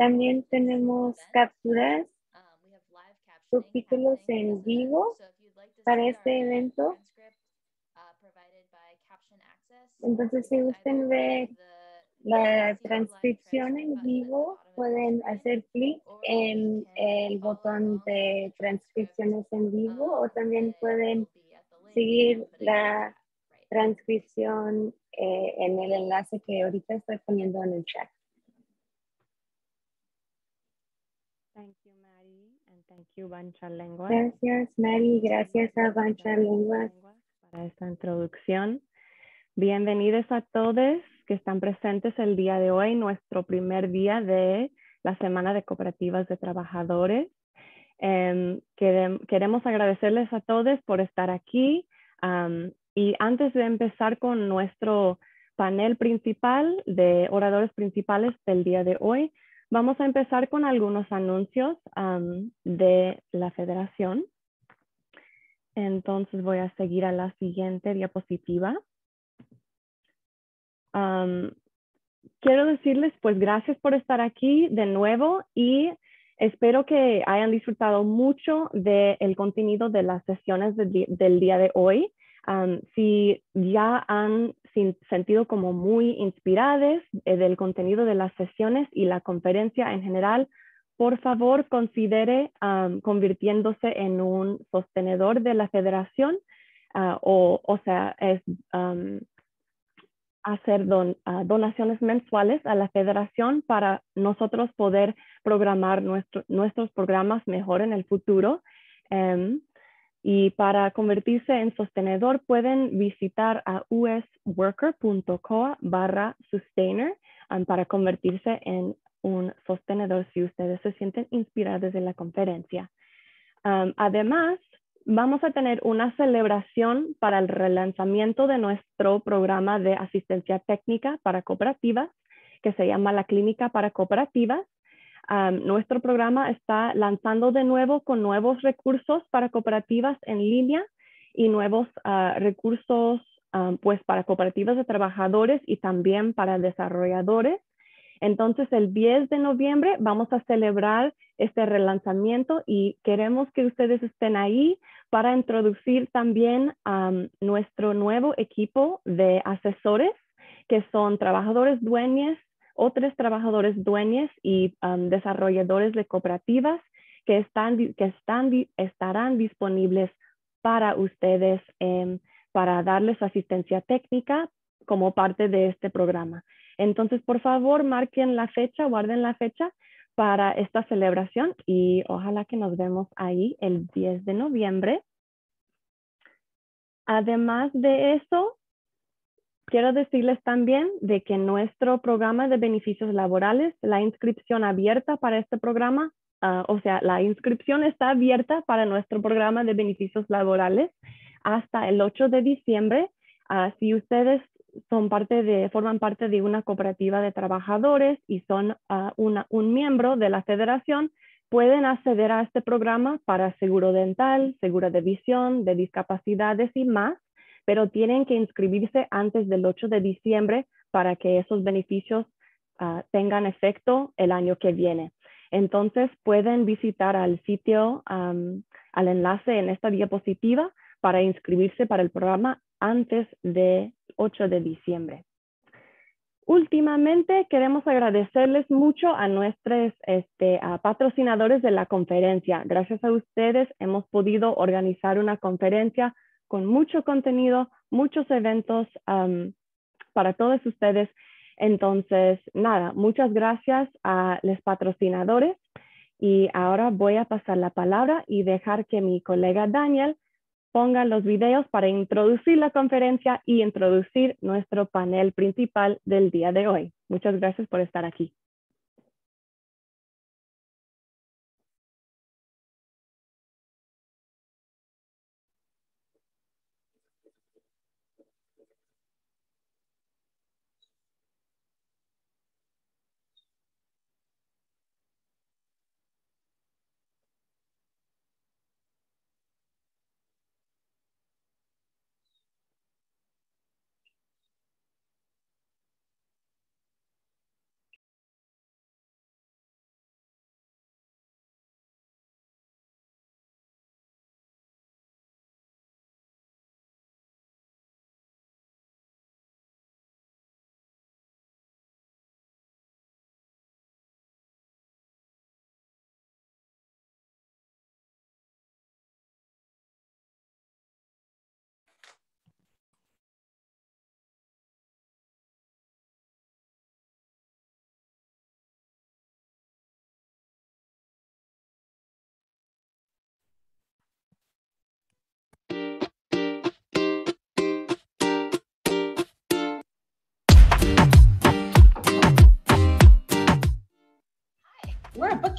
También tenemos capturas, subtítulos en vivo para este evento. Entonces, si usted ve la transcripción en vivo, pueden hacer clic en el botón de transcripciones en vivo o también pueden seguir la transcripción eh, en el enlace que ahorita estoy poniendo en el chat. Thank you, Mary, and thank you, Bancha Lengua. Gracias, Mary. Gracias a Bancha Lengua para esta introducción. Bienvenidos a todos que están presentes el día de hoy, nuestro primer día de la Semana de Cooperativas de Trabajadores. Eh, queremos agradecerles a todos por estar aquí. Um, y antes de empezar con nuestro panel principal de oradores principales del día de hoy, vamos a empezar con algunos anuncios de la federación. Entonces voy a seguir a la siguiente diapositiva quiero decirles pues gracias por estar aquí de nuevo y espero que hayan disfrutado mucho del contenido de las sesiones del día de hoy. Si ya han sentido como muy inspiradas eh, del contenido de las sesiones y la conferencia en general, por favor considere convirtiéndose en un sostenedor de la federación ah, o, o sea, hacer ah, donaciones mensuales a la federación para nosotros poder programar nuestros programas mejor en el futuro. Em, y para convertirse en sostenedor pueden visitar a usworker.co barra sustainer um, para convertirse en un sostenedor si ustedes se sienten inspirados de la conferencia. Um, además, vamos a tener una celebración para el relanzamiento de nuestro programa de asistencia técnica para cooperativas, que se llama la Clínica para Cooperativas. Nuestro programa está lanzando de nuevo con nuevos recursos para cooperativas en línea y nuevos ah, recursos pues para cooperativas de trabajadores y también para desarrolladores. Entonces, el 10 de noviembre vamos a celebrar este relanzamiento y queremos que ustedes estén ahí para introducir también a nuestro nuevo equipo de asesores, que son trabajadores dueños, otros trabajadores dueños y desarrolladores de cooperativas que, están, que están, estarán disponibles para ustedes em, para darles asistencia técnica como parte de este programa. Entonces, por favor, marquen la fecha, guarden la fecha para esta celebración y ojalá que nos vemos ahí el 10 de noviembre. Además de eso, quiero decirles también de que nuestro programa de beneficios laborales, la inscripción abierta para este programa, ah, o sea, la inscripción está abierta para nuestro programa de beneficios laborales hasta el 8 de diciembre. Uh, si ustedes son parte de, forman parte de una cooperativa de trabajadores y son ah, un miembro de la federación, pueden acceder a este programa para seguro dental, seguro de visión, de discapacidades y más, pero tienen que inscribirse antes del 8 de diciembre para que esos beneficios ah, tengan efecto el año que viene. Entonces pueden visitar al sitio, al enlace en esta diapositiva para inscribirse para el programa antes de 8 de diciembre. Últimamente queremos agradecerles mucho a nuestros este, patrocinadores de la conferencia. Gracias a ustedes hemos podido organizar una conferencia con mucho contenido, muchos eventos para todos ustedes. Entonces, nada, muchas gracias a los patrocinadores y ahora voy a pasar la palabra y dejar que mi colega Daniel pongan los videos para introducir la conferencia y introducir nuestro panel principal del día de hoy. Muchas gracias por estar aquí.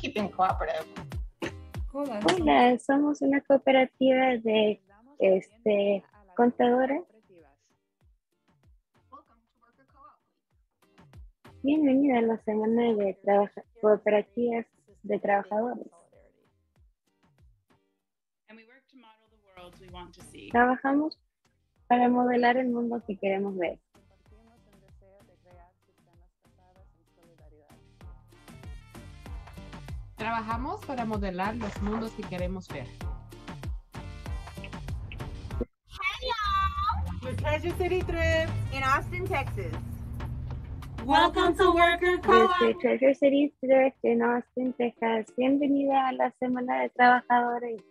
Bookkeeping cooperative. Hola, somos una cooperativa de este, contadores. Bienvenida a la semana de cooperativas de trabajadores. Trabajamos para modelar el mundo que queremos ver. Trabajamos para modelar los mundos que queremos ver. Hey y'all! We're Treasure City Thrift in Austin, Texas. Welcome to Worker Co-op. Desde Treasure City Thrift en Austin, Texas. Bienvenida a la Semana de Trabajadores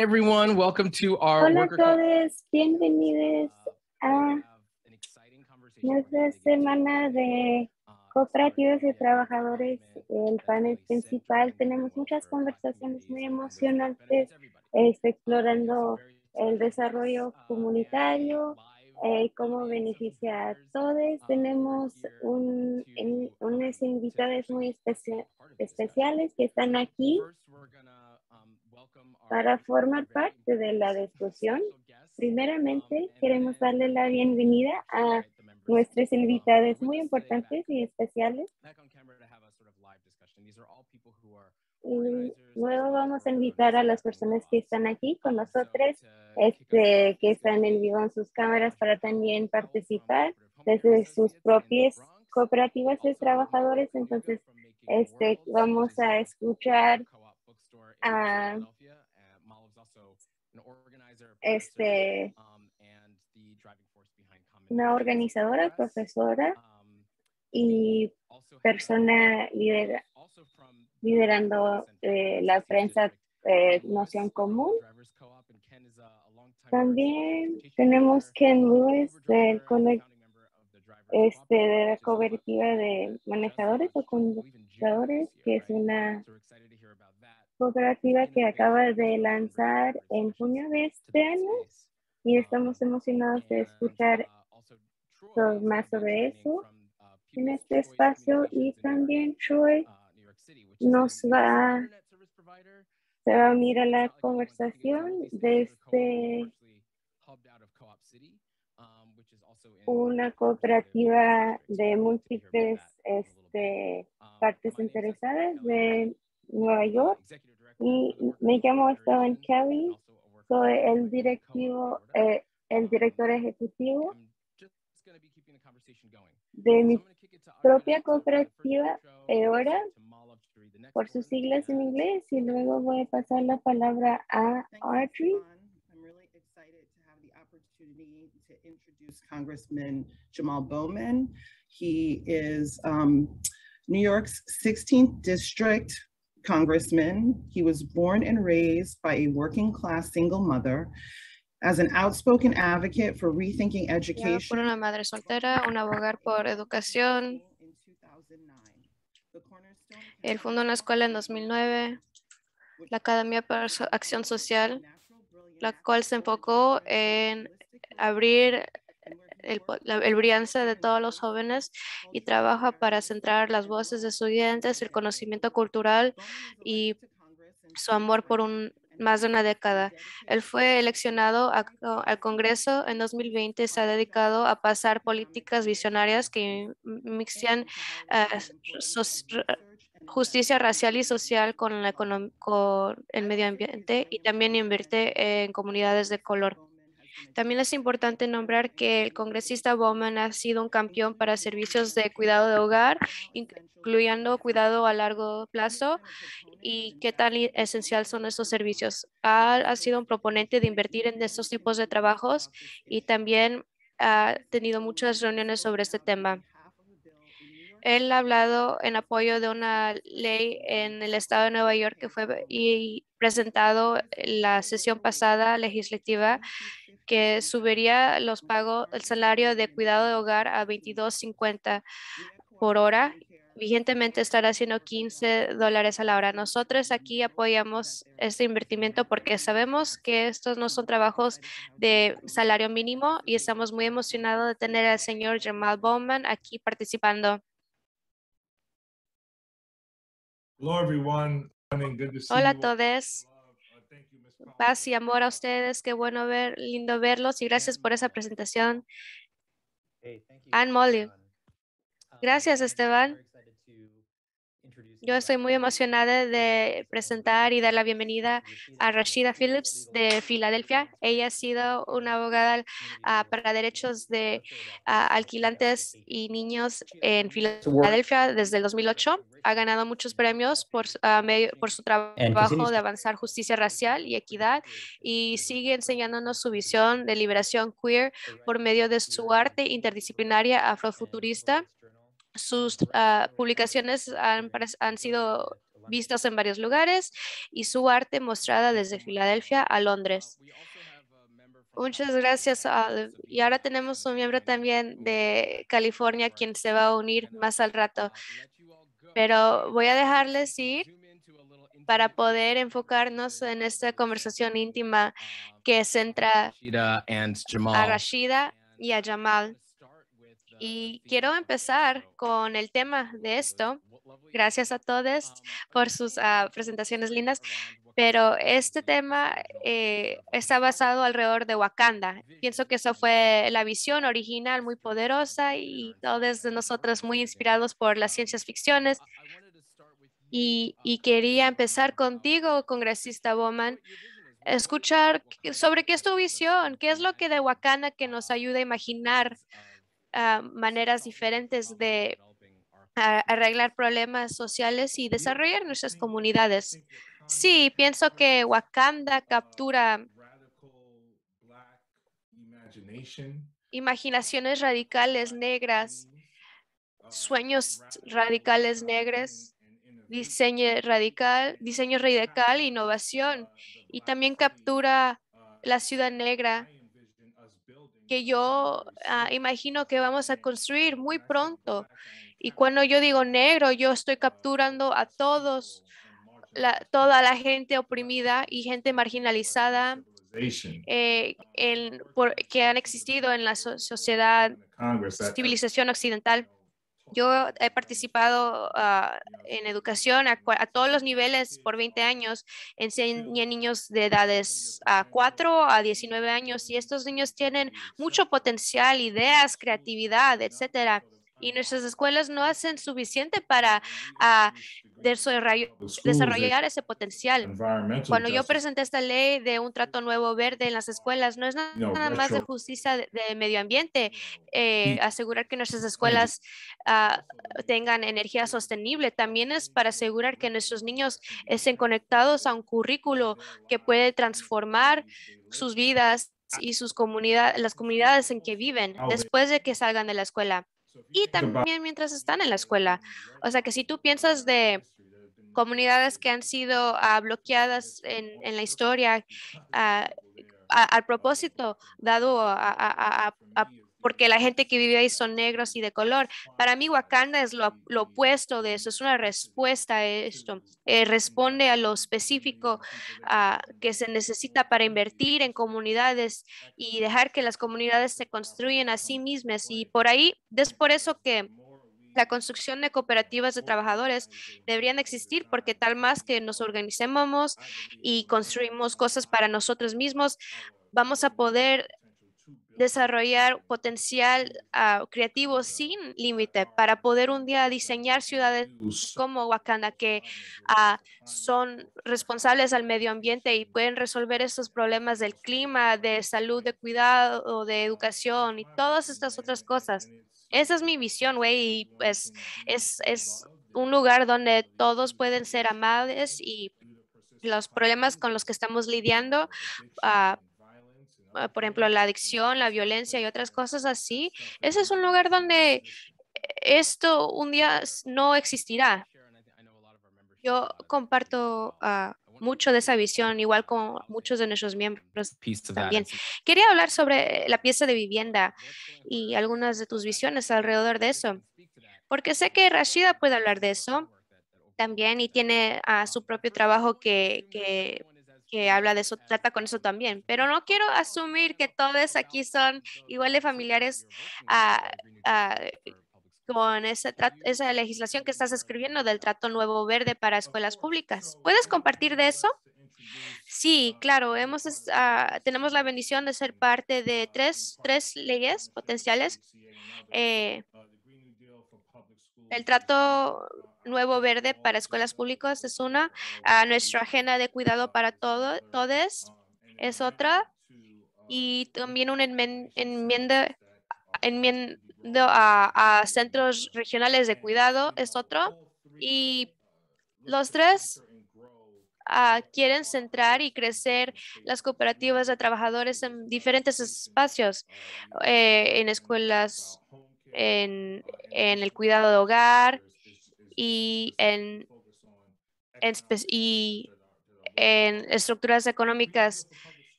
Everyone. Welcome to our Hola a todos, bienvenidos a nuestra semana de cooperativas de trabajadores. El panel principal tenemos muchas conversaciones muy emocionantes, este, explorando el desarrollo comunitario, eh, cómo beneficia a todos. Tenemos un, unas invitadas muy especiales que están aquí para formar parte de la discusión, primeramente queremos darle la bienvenida a nuestras invitadas muy importantes y especiales. Y luego vamos a invitar a las personas que están aquí con nosotros, este, que están en vivo en sus cámaras para también participar desde sus propias cooperativas de trabajadores. Entonces, este, vamos a escuchar a este, una organizadora, profesora y persona liderando eh, la prensa eh, Noción Común. También tenemos Ken Lewis del este, de la cooperativa de manejadores o conductores, que es una cooperativa que acaba de lanzar en junio de este año. Y estamos emocionados de escuchar más sobre eso en este espacio. Y también Troy nos va se va a unir a la conversación desde una cooperativa de múltiples este, partes interesadas de Nueva York y me llamo Esteban Kelly, soy el directivo, eh, el director ejecutivo de mi propia cooperativa EORA, por sus siglas en inglés, y luego voy a pasar la palabra a Audrey. Congressman Jamal Bowman. He is um, New York's 16th district congressman. He was born and raised by a working class single mother. As an outspoken advocate for rethinking education. Por una madre soltera, un abogar por educación. Él fundó una escuela en 2009, la Academia para Acción Social, la cual se enfocó en abrir el, el brillante de todos los jóvenes y trabaja para centrar las voces de estudiantes, el conocimiento cultural y su amor por un, más de una década. Él fue eleccionado al Congreso en 2020 y se ha dedicado a pasar políticas visionarias que mixan eh, justicia racial y social con, con el medio ambiente y también invierte en comunidades de color. También es importante nombrar que el congresista Bowman ha sido un campeón para servicios de cuidado de hogar, incluyendo cuidado a largo plazo y qué tan esencial son estos servicios. Ha, sido un proponente de invertir en estos tipos de trabajos y también ha tenido muchas reuniones sobre este tema. Él ha hablado en apoyo de una ley en el estado de Nueva York que fue y presentado en la sesión pasada legislativa que subiría los pagos, el salario de cuidado de hogar a 22.50 por hora. Vigentemente estará haciendo 15 dólares a la hora. Nosotros aquí apoyamos este invertimiento porque sabemos que estos no son trabajos de salario mínimo y estamos muy emocionados de tener al señor Jamal Bowman aquí participando. Hola a todos. Paz y amor a ustedes. Qué bueno ver, lindo verlos y gracias por esa presentación. Ann Molly. Gracias, Esteban. Yo estoy muy emocionada de presentar y dar la bienvenida a Rashida Phillips de Filadelfia. Ella ha sido una abogada ah, para derechos de ah, alquilantes y niños en Filadelfia desde el 2008. Ha ganado muchos premios por, ah, por su trabajo de avanzar justicia racial y equidad y sigue enseñándonos su visión de liberación queer por medio de su arte interdisciplinaria afrofuturista sus ah, publicaciones han, han sido vistas en varios lugares y su arte mostrada desde Filadelfia a Londres. Muchas gracias. y ahora tenemos un miembro también de California quien se va a unir más al rato. Pero voy a dejarles ir para poder enfocarnos en esta conversación íntima que centra a Rashida y a Jamal. Y quiero empezar con el tema de esto. Gracias a todos por sus ah, presentaciones lindas. Pero este tema eh, está basado alrededor de Wakanda. Pienso que esa fue la visión original muy poderosa y todos de nosotros muy inspirados por las ciencias ficciones. Y, y quería empezar contigo, congresista Bowman, escuchar sobre qué es tu visión, qué es lo que de Wakanda que nos ayuda a imaginar maneras diferentes de arreglar problemas sociales y desarrollar nuestras comunidades. Sí, pienso que Wakanda captura imaginaciones radicales negras, sueños radicales negros, diseño radical, diseño radical, innovación y también captura la ciudad negra que yo ah, imagino que vamos a construir muy pronto. Y cuando yo digo negro, yo estoy capturando a todos, la, toda la gente oprimida y gente marginalizada eh, que han existido en la sociedad, civilización occidental. Yo he participado ah, en educación a, todos los niveles por 20 años. Enseñé niños de edades a 4 a 19 años y estos niños tienen mucho potencial, ideas, creatividad, etcétera y nuestras escuelas no hacen suficiente para uh, desarrollar ese potencial. Cuando yo presenté esta ley de un trato nuevo verde en las escuelas, no es nada más de justicia de, medio ambiente, eh, asegurar que nuestras escuelas uh, tengan energía sostenible, también es para asegurar que nuestros niños estén conectados a un currículo que puede transformar sus vidas y sus comunidades, las comunidades en que viven después de que salgan de la escuela y también mientras están en la escuela. O sea que si tú piensas de comunidades que han sido ah, bloqueadas en, en, la historia ah, al propósito, dado a, porque la gente que vive ahí son negros y de color. Para mí, Wakanda es lo, opuesto de eso, es una respuesta a esto. Eh, responde a lo específico ah, que se necesita para invertir en comunidades y dejar que las comunidades se construyan a sí mismas. Y por ahí, es por eso que la construcción de cooperativas de trabajadores deberían existir porque tal más que nos organicemos y construimos cosas para nosotros mismos, vamos a poder desarrollar potencial ah, creativo sin límite para poder un día diseñar ciudades como Wakanda que ah, son responsables al medio ambiente y pueden resolver estos problemas del clima, de salud, de cuidado, de educación y todas estas otras cosas. Esa es mi visión, güey, y pues es, es un lugar donde todos pueden ser amables y los problemas con los que estamos lidiando, ah, por ejemplo, la adicción, la violencia y otras cosas así, ese es un lugar donde esto un día no existirá. Yo comparto ah, mucho de esa visión, igual con muchos de nuestros miembros también. Quería hablar sobre la pieza de vivienda y algunas de tus visiones alrededor de eso, porque sé que Rashida puede hablar de eso también y tiene a su propio trabajo que, que, que, habla de eso, trata con eso también. Pero no quiero asumir que todos aquí son igual de familiares a, con esa, legislación que estás escribiendo del Trato Nuevo Verde para escuelas públicas. ¿Puedes compartir de eso? Sí, claro, hemos, uh, tenemos la bendición de ser parte de tres, tres leyes potenciales. Eh, el Trato Nuevo Verde para escuelas públicas es una, a nuestra agenda de cuidado para todo, todos es otra, y también una enmienda, a, centros regionales de cuidado es otro, y los tres ah, quieren centrar y crecer las cooperativas de trabajadores en diferentes espacios, eh, en escuelas, en, en el cuidado de hogar, y en, y en estructuras económicas.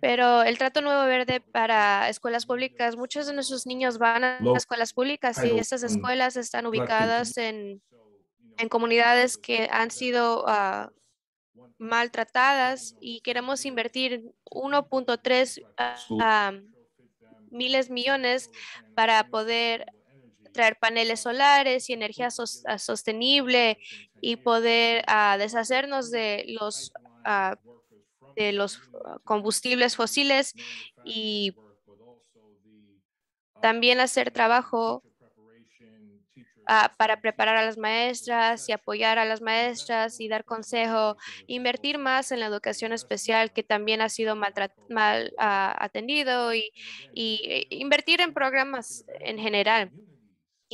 Pero el trato nuevo verde para escuelas públicas, muchos de nuestros niños van a escuelas públicas y estas escuelas están ubicadas en, en comunidades que han sido uh, maltratadas y queremos invertir 1.3 uh, miles millones para poder traer paneles solares y energía ah, sostenible y poder ah, deshacernos de los, ah, de los combustibles fósiles y también hacer trabajo para preparar a las maestras y apoyar a las maestras y dar consejo, invertir más en la educación especial que también ha sido mal, mal atendido y, y, e, invertir en programas en general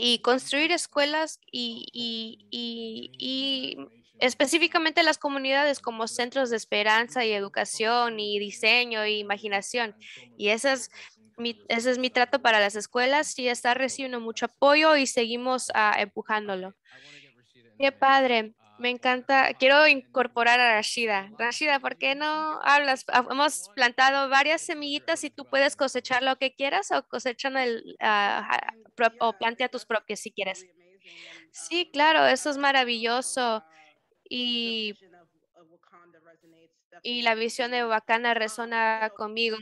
y construir escuelas y, y, específicamente las comunidades como centros de esperanza y educación y diseño e imaginación. Y esas ese es mi trato para las escuelas y está recibiendo mucho apoyo y seguimos uh, empujándolo. Qué padre, me encanta. Quiero incorporar a Rashida. Rashida, ¿por qué no hablas? Ah, hemos plantado varias semillitas y tú puedes cosechar lo que quieras o cosechan el, uh, o plantea tus propias si quieres. Sí, claro, eso es maravilloso. Y, y la visión de Wakanda resona conmigo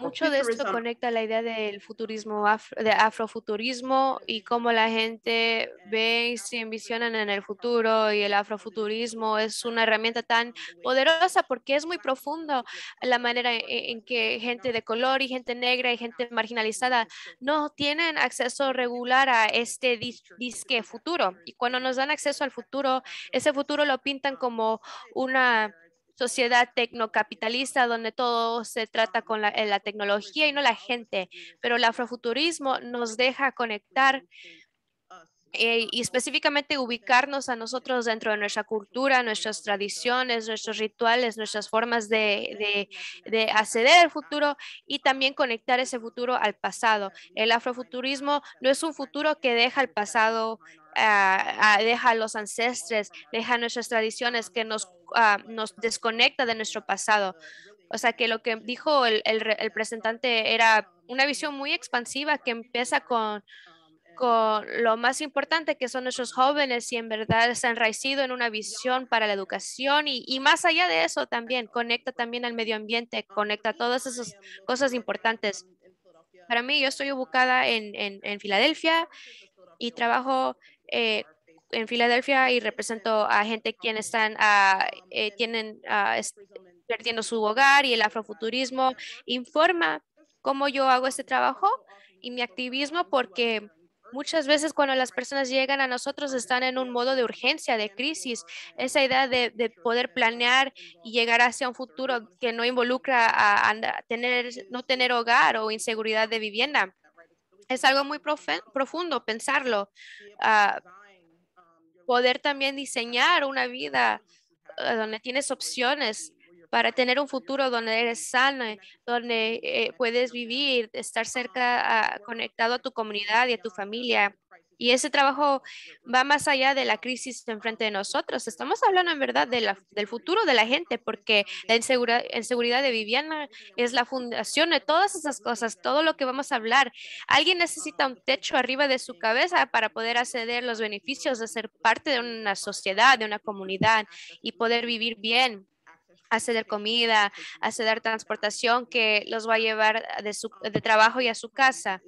mucho de esto conecta la idea del futurismo, de afrofuturismo y cómo la gente ve y se envisionan en el futuro y el afrofuturismo es una herramienta tan poderosa porque es muy profundo la manera en, que gente de color y gente negra y gente marginalizada no tienen acceso regular a este disque futuro. Y cuando nos dan acceso al futuro, ese futuro lo pintan como una sociedad tecnocapitalista donde todo se trata con la, la, tecnología y no la gente, pero el afrofuturismo nos deja conectar eh, y específicamente ubicarnos a nosotros dentro de nuestra cultura, nuestras tradiciones, nuestros rituales, nuestras formas de, de, acceder al futuro y también conectar ese futuro al pasado. El afrofuturismo no es un futuro que deja el pasado deja a los ancestres, deja nuestras tradiciones, que nos, uh, nos desconecta de nuestro pasado. O sea que lo que dijo el, el, el, presentante era una visión muy expansiva que empieza con, con lo más importante que son nuestros jóvenes y en verdad se han en una visión para la educación y, y, más allá de eso también conecta también al medio ambiente, conecta todas esas cosas importantes. Para mí, yo estoy ubicada en, en Filadelfia y trabajo eh, en Filadelfia y represento a gente quienes están, uh, eh, tienen, uh, perdiendo su hogar y el afrofuturismo informa cómo yo hago este trabajo y mi activismo porque muchas veces cuando las personas llegan a nosotros están en un modo de urgencia, de crisis, esa idea de, de poder planear y llegar hacia un futuro que no involucra a, a tener, no tener hogar o inseguridad de vivienda. Es algo muy profundo pensarlo. Uh, poder también diseñar una vida uh, donde tienes opciones para tener un futuro donde eres sano, donde eh, puedes vivir, estar cerca, uh, conectado a tu comunidad y a tu familia. Y ese trabajo va más allá de la crisis enfrente de nosotros. Estamos hablando en verdad del futuro de la gente, porque la inseguridad, de vivienda es la fundación de todas esas cosas, todo lo que vamos a hablar. Alguien necesita un techo arriba de su cabeza para poder acceder los beneficios de ser parte de una sociedad, de una comunidad y poder vivir bien acceder comida, acceder transportación que los va a llevar de trabajo y a su casa.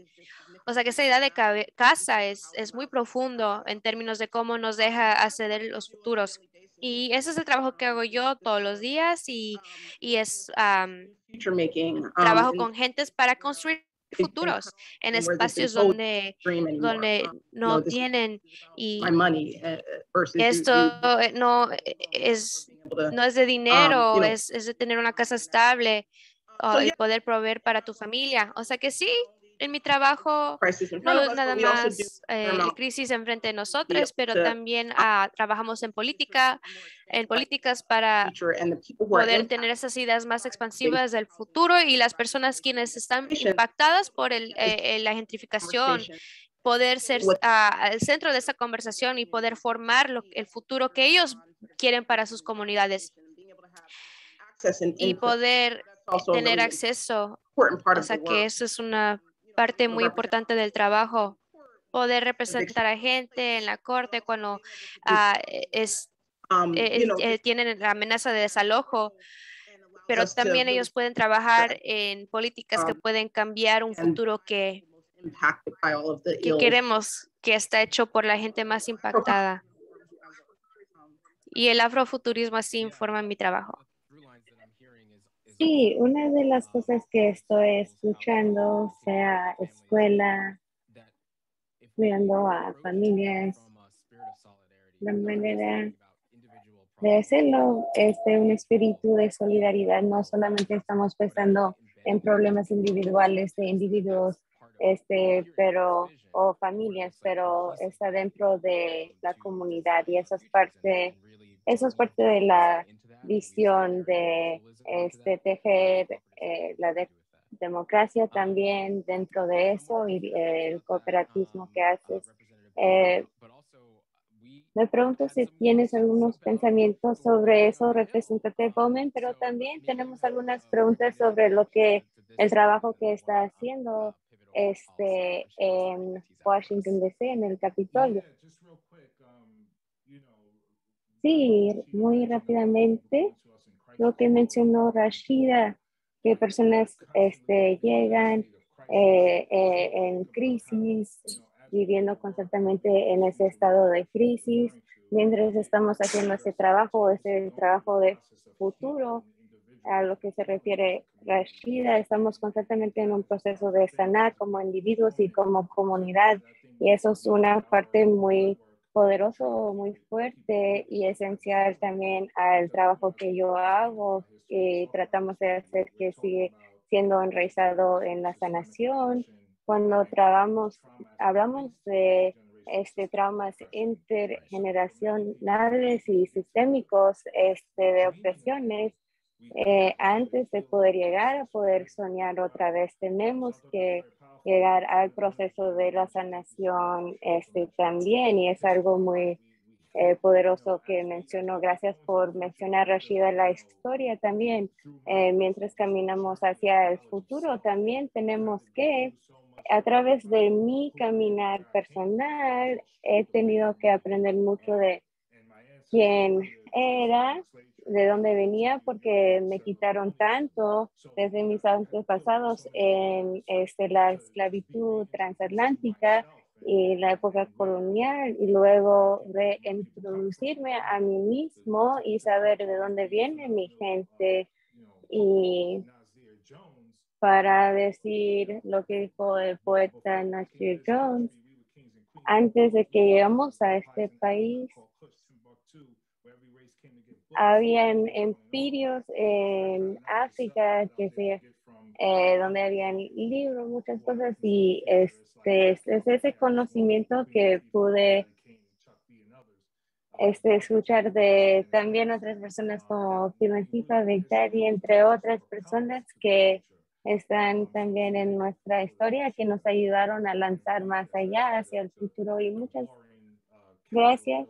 O sea que esa idea de casa es, es muy profundo en términos de cómo nos deja acceder los futuros. Y ese es el trabajo que hago yo todos los días y, y es um, trabajo con gentes para construir futuros en espacios donde, donde no tienen y esto no es, no es de dinero, es, es de tener una casa estable y poder proveer para tu familia. O sea que sí, en mi trabajo no nada más eh, crisis enfrente de nosotros, pero también ah, trabajamos en política, en políticas para poder tener esas ideas más expansivas del futuro y las personas quienes están impactadas por el, eh, la gentrificación poder ser al centro de esa conversación y poder formar el futuro que ellos quieren para sus comunidades. Y poder tener acceso. O sea que eso es una parte muy importante del trabajo, poder representar a gente en la corte cuando uh, es, um, eh, eh, tienen la amenaza de desalojo, pero también ellos pueden trabajar en políticas que um, pueden cambiar un futuro que, que queremos, que está hecho por la gente más impactada. Y el afrofuturismo así informa mi trabajo. Sí, una de las cosas que estoy escuchando, sea escuela, cuidando a familias, la manera de hacerlo es un espíritu de solidaridad. No solamente estamos pensando en problemas individuales de individuos, este, pero o familias, pero está dentro de la comunidad y eso es parte, eso es parte de la visión de este, tejer eh, la democracia también dentro de eso y el cooperativismo que haces. Eh, me pregunto si tienes algunos pensamientos sobre eso, representante Bowman, pero también tenemos algunas preguntas sobre lo que el trabajo que está haciendo este, en Washington DC, en el Capitolio. Sí, muy rápidamente, lo que mencionó Rashida, que personas este, llegan eh, eh, en crisis, viviendo constantemente en ese estado de crisis, mientras estamos haciendo ese trabajo, ese trabajo de futuro, a lo que se refiere Rashida, estamos constantemente en un proceso de sanar como individuos y como comunidad, y eso es una parte muy poderoso, muy fuerte y esencial también al trabajo que yo hago, que tratamos de hacer que sigue siendo enraizado en la sanación. Cuando trabajamos, hablamos de este, traumas intergeneracionales y sistémicos este, de opresiones, eh, antes de poder llegar a poder soñar otra vez, tenemos que llegar al proceso de la sanación este, también y es algo muy eh, poderoso que mencionó. Gracias por mencionar, Rashida, la historia también. Eh, mientras caminamos hacia el futuro, también tenemos que, a través de mi caminar personal, he tenido que aprender mucho de quién era, de dónde venía porque me quitaron tanto desde mis antepasados en este, la esclavitud transatlántica y la época colonial y luego reintroducirme a mí mismo y saber de dónde viene mi gente. Y para decir lo que dijo el poeta Nasir Jones, antes de que llegamos a este país, habían empirios en África que se, eh, donde habían libros, muchas cosas, y este, es ese conocimiento que pude este, escuchar de también otras personas como Clementina Victoria, entre otras personas que están también en nuestra historia, que nos ayudaron a lanzar más allá hacia el futuro. Y muchas gracias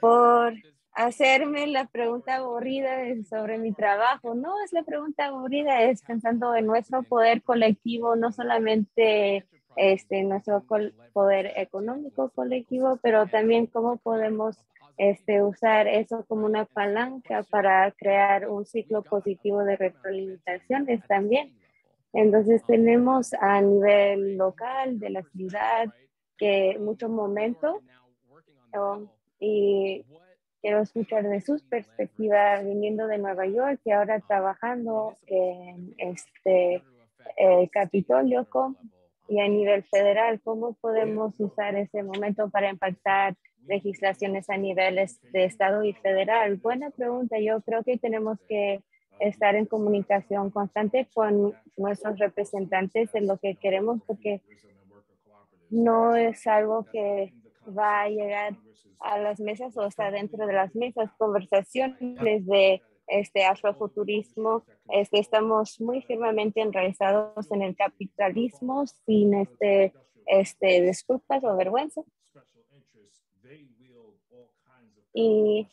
por hacerme la pregunta aburrida sobre mi trabajo. No es la pregunta aburrida, es pensando en nuestro poder colectivo, no solamente este, nuestro poder económico colectivo, pero también cómo podemos este, usar eso como una palanca para crear un ciclo positivo de retroalimentaciones también. Entonces tenemos a nivel local de la ciudad que mucho momento y quiero escuchar de sus perspectivas viniendo de Nueva York y ahora trabajando en este eh, Capitolio y a nivel federal, ¿cómo podemos usar ese momento para impactar legislaciones a niveles de Estado y federal? Buena pregunta. Yo creo que tenemos que estar en comunicación constante con nuestros representantes en lo que queremos, porque no es algo que va a llegar a las mesas o está dentro de las mesas, conversaciones de este afrofuturismo. Este, estamos muy firmemente enraizados en el capitalismo sin este, este, disculpas o vergüenza. Y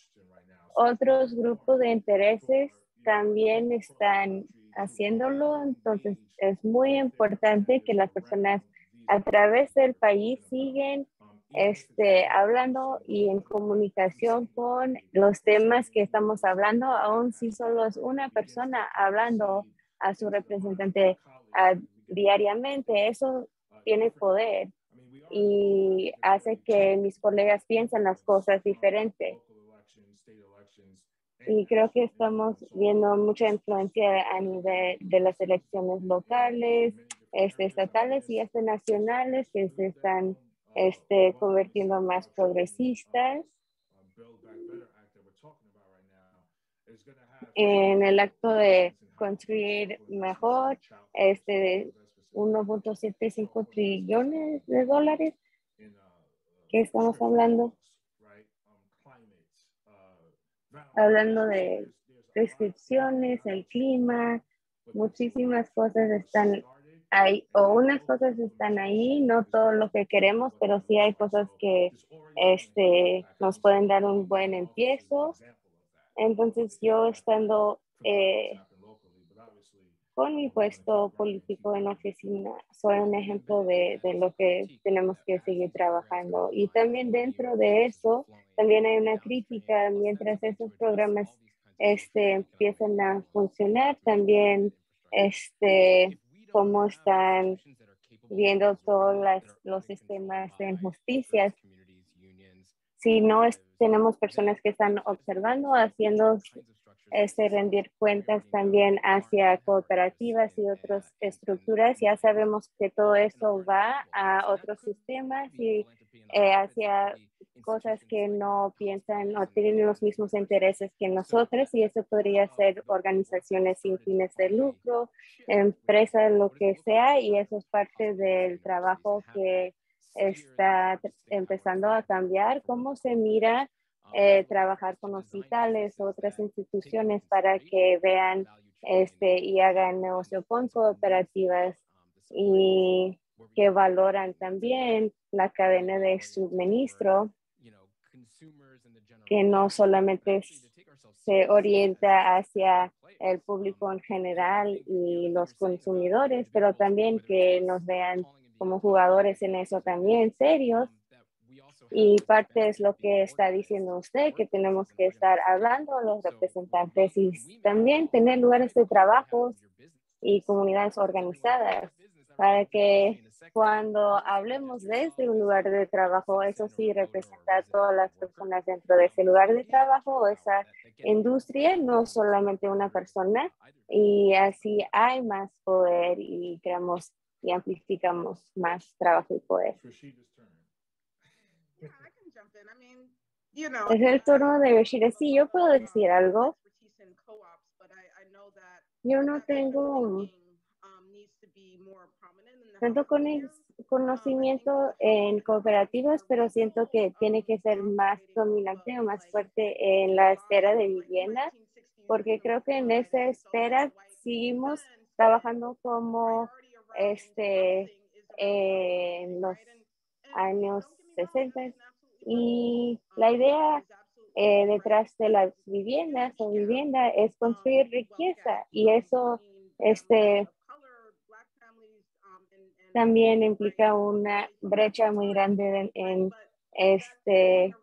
otros grupos de intereses también están haciéndolo. Entonces, es muy importante que las personas a través del país siguen este, hablando y en comunicación con los temas que estamos hablando, aun si solo es una persona hablando a su representante diariamente, eso tiene poder y hace que mis colegas piensen las cosas diferentes. Y creo que estamos viendo mucha influencia a nivel de las elecciones locales, este, estatales y hasta nacionales que se están este, convirtiendo más progresistas. En el acto de construir mejor, este, de 1.75 trillones de dólares que estamos hablando. Hablando de restricciones, el clima, muchísimas cosas están hay, o unas cosas están ahí, no todo lo que queremos, pero sí hay cosas que este, nos pueden dar un buen empiezo. Entonces yo estando eh, con mi puesto político en oficina, soy un ejemplo de, de, lo que tenemos que seguir trabajando. Y también dentro de eso, también hay una crítica mientras esos programas este, empiezan a funcionar, también este, cómo están viendo todos los sistemas de injusticias. Si no tenemos personas que están observando, haciendo este, rendir cuentas también hacia cooperativas y otras estructuras, ya sabemos que todo eso va a otros sistemas y eh, hacia cosas que no piensan o tienen los mismos intereses que nosotros y eso podría ser organizaciones sin fines de lucro, empresas, lo que sea y eso es parte del trabajo que está empezando a cambiar, cómo se mira eh, trabajar con hospitales, otras instituciones para que vean este, y hagan negocio con cooperativas y que valoran también la cadena de suministro que no solamente se orienta hacia el público en general y los consumidores, pero también que nos vean como jugadores en eso también serios. Y parte es lo que está diciendo usted, que tenemos que estar hablando los representantes y también tener lugares de trabajo y comunidades organizadas para que cuando hablemos desde un lugar de trabajo, eso sí representa a todas las personas dentro de ese lugar de trabajo o esa industria, no solamente una persona, y así hay más poder y creamos y amplificamos más trabajo y poder. Es el turno de Rashida. Sí, yo puedo decir algo. Yo no tengo tanto con conocimiento en cooperativas, pero siento que tiene que ser más dominante o más fuerte en la esfera de vivienda, porque creo que en esa esfera seguimos trabajando como este en los años 60 y la idea eh, detrás de las viviendas o vivienda es construir riqueza y eso este también implica una brecha muy grande en, este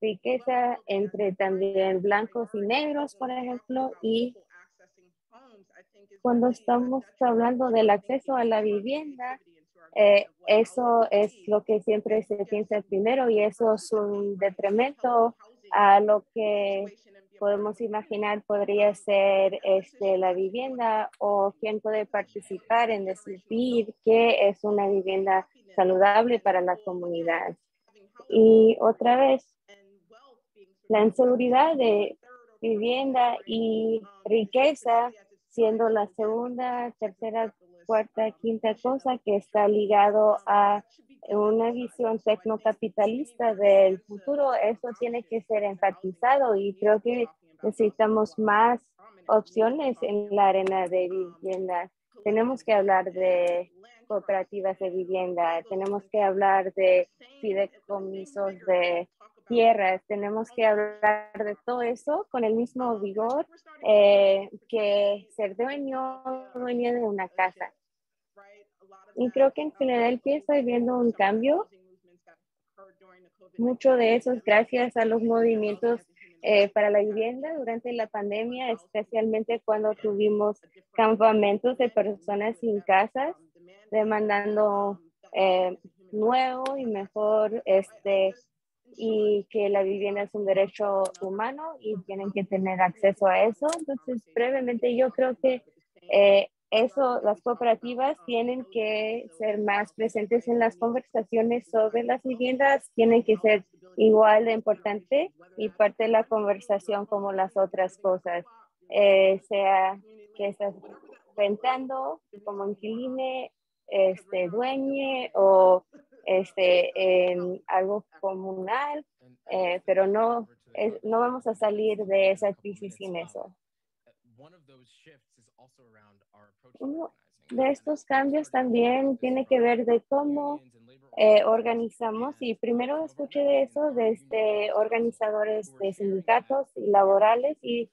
riqueza entre también blancos y negros, por ejemplo, y cuando estamos hablando del acceso a la vivienda, eh, eso es lo que siempre se piensa primero y eso es un detrimento a lo que podemos imaginar podría ser este, la vivienda o quién puede participar en decidir qué es una vivienda saludable para la comunidad. Y otra vez, la inseguridad de vivienda y riqueza siendo la segunda, tercera, cuarta, quinta cosa que está ligado a una visión tecnocapitalista del futuro, eso tiene que ser enfatizado y creo que necesitamos más opciones en la arena de vivienda. Tenemos que hablar de cooperativas de vivienda, tenemos que hablar de fideicomisos de tierras, tenemos que hablar de todo eso con el mismo vigor eh, que ser dueño, dueño de una casa. Y creo que en Filadelfia estoy viendo un cambio. Mucho de eso es gracias a los movimientos eh, para la vivienda durante la pandemia, especialmente cuando tuvimos campamentos de personas sin casas, demandando eh, nuevo y mejor este y que la vivienda es un derecho humano y tienen que tener acceso a eso. Entonces, brevemente, yo creo que eh, eso, las cooperativas tienen que ser más presentes en las conversaciones sobre las viviendas, tienen que ser igual de importante y parte de la conversación como las otras cosas, eh, sea que estás rentando como inquiline, este, dueñe o este, en algo comunal, eh, pero no, no vamos a salir de esa crisis sin eso. Uno de estos cambios también tiene que ver de cómo eh, organizamos y primero escuché de eso desde organizadores de sindicatos y laborales y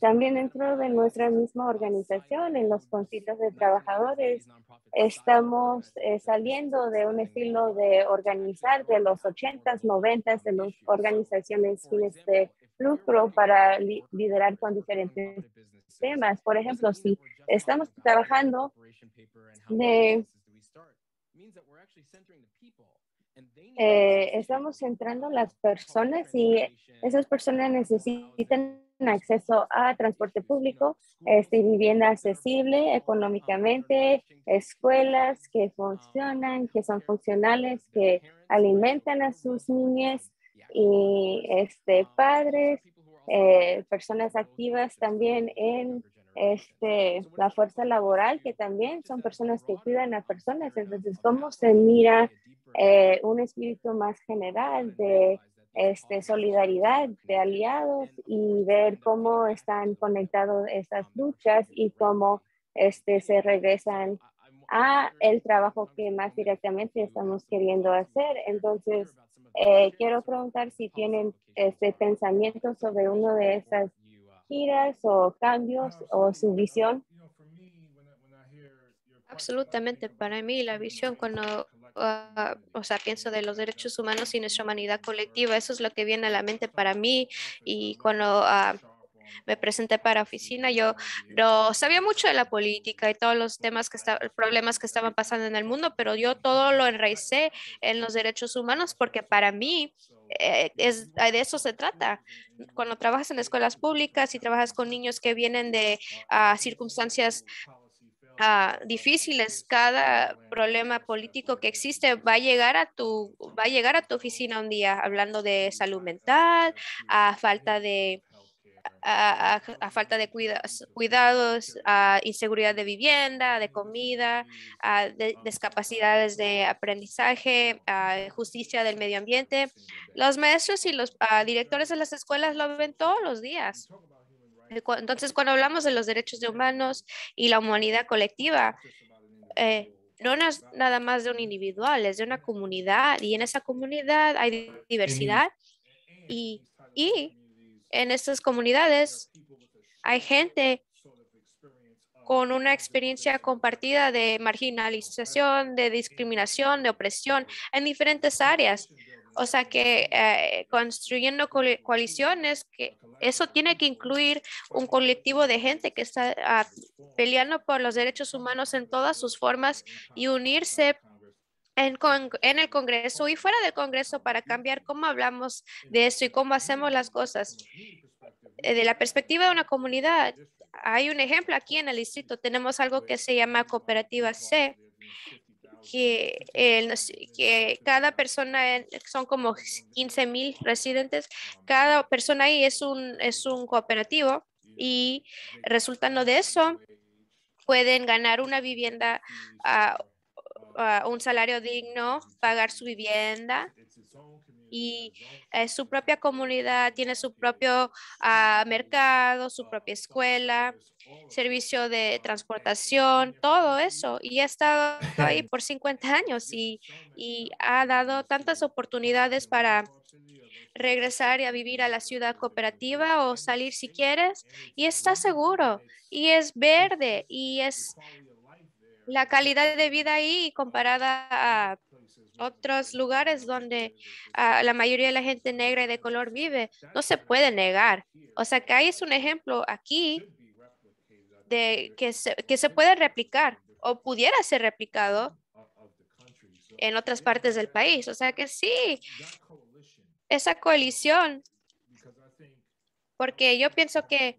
también dentro de nuestra misma organización, en los conciertos de trabajadores, estamos eh, saliendo de un estilo de organizar de los 80s, 90s, de las organizaciones fines de lucro para liderar con diferentes temas. Por ejemplo, si estamos trabajando de eh, estamos centrando las personas y esas personas necesitan acceso a transporte público, este, vivienda accesible económicamente, escuelas que funcionan, que son funcionales, que alimentan a sus niñas y este, padres, eh, personas activas también en este, la fuerza laboral, que también son personas que cuidan a personas. Entonces, ¿cómo se mira eh, un espíritu más general de este, solidaridad de aliados y ver cómo están conectados esas luchas y cómo este, se regresan a el trabajo que más directamente estamos queriendo hacer. Entonces, eh, quiero preguntar si tienen este pensamiento sobre uno de esas giras o cambios o su visión. Absolutamente. Para mí, la visión cuando Ah, o sea, pienso de los derechos humanos y nuestra humanidad colectiva. Eso es lo que viene a la mente para mí. Y cuando uh, me presenté para oficina, yo no sabía mucho de la política y todos los temas que estaban, problemas que estaban pasando en el mundo, pero yo todo lo enraicé en los derechos humanos porque para mí eh, es, de eso se trata. Cuando trabajas en escuelas públicas y trabajas con niños que vienen de ah, circunstancias ah, difíciles, cada problema político que existe va a llegar a tu va a llegar a tu oficina un día hablando de salud mental, a falta de a, falta de cuidados, cuidados, a inseguridad de vivienda, de comida, a discapacidades de aprendizaje, a justicia del medio ambiente. Los maestros y los directores de las escuelas lo ven todos los días. Entonces, cuando hablamos de los derechos de humanos y la humanidad colectiva, eh, no es nada más de un individual, es de una comunidad y en esa comunidad hay diversidad y, y en estas comunidades hay gente con una experiencia compartida de marginalización, de discriminación, de opresión en diferentes áreas. O sea que eh, construyendo coaliciones, que eso tiene que incluir un colectivo de gente que está ah, peleando por los derechos humanos en todas sus formas y unirse en, en, el Congreso y fuera del Congreso para cambiar cómo hablamos de esto y cómo hacemos las cosas. Eh, de la perspectiva de una comunidad, hay un ejemplo aquí en el distrito. Tenemos algo que se llama Cooperativa C, que, que cada persona, son como 15 mil residentes, cada persona ahí es un, es un cooperativo y resultando de eso, pueden ganar una vivienda a un salario digno, pagar su vivienda y eh, su propia comunidad tiene su propio ah, mercado, su propia escuela, servicio de transportación, todo eso. Y ha estado ahí por 50 años y, y ha dado tantas oportunidades para regresar y a vivir a la ciudad cooperativa o salir si quieres y está seguro y es verde y es la calidad de vida ahí comparada a otros lugares donde ah, la mayoría de la gente negra y de color vive, no se puede negar. O sea que ahí es un ejemplo aquí de que se, que se puede replicar o pudiera ser replicado en otras partes del país. O sea que sí, esa coalición, porque yo pienso que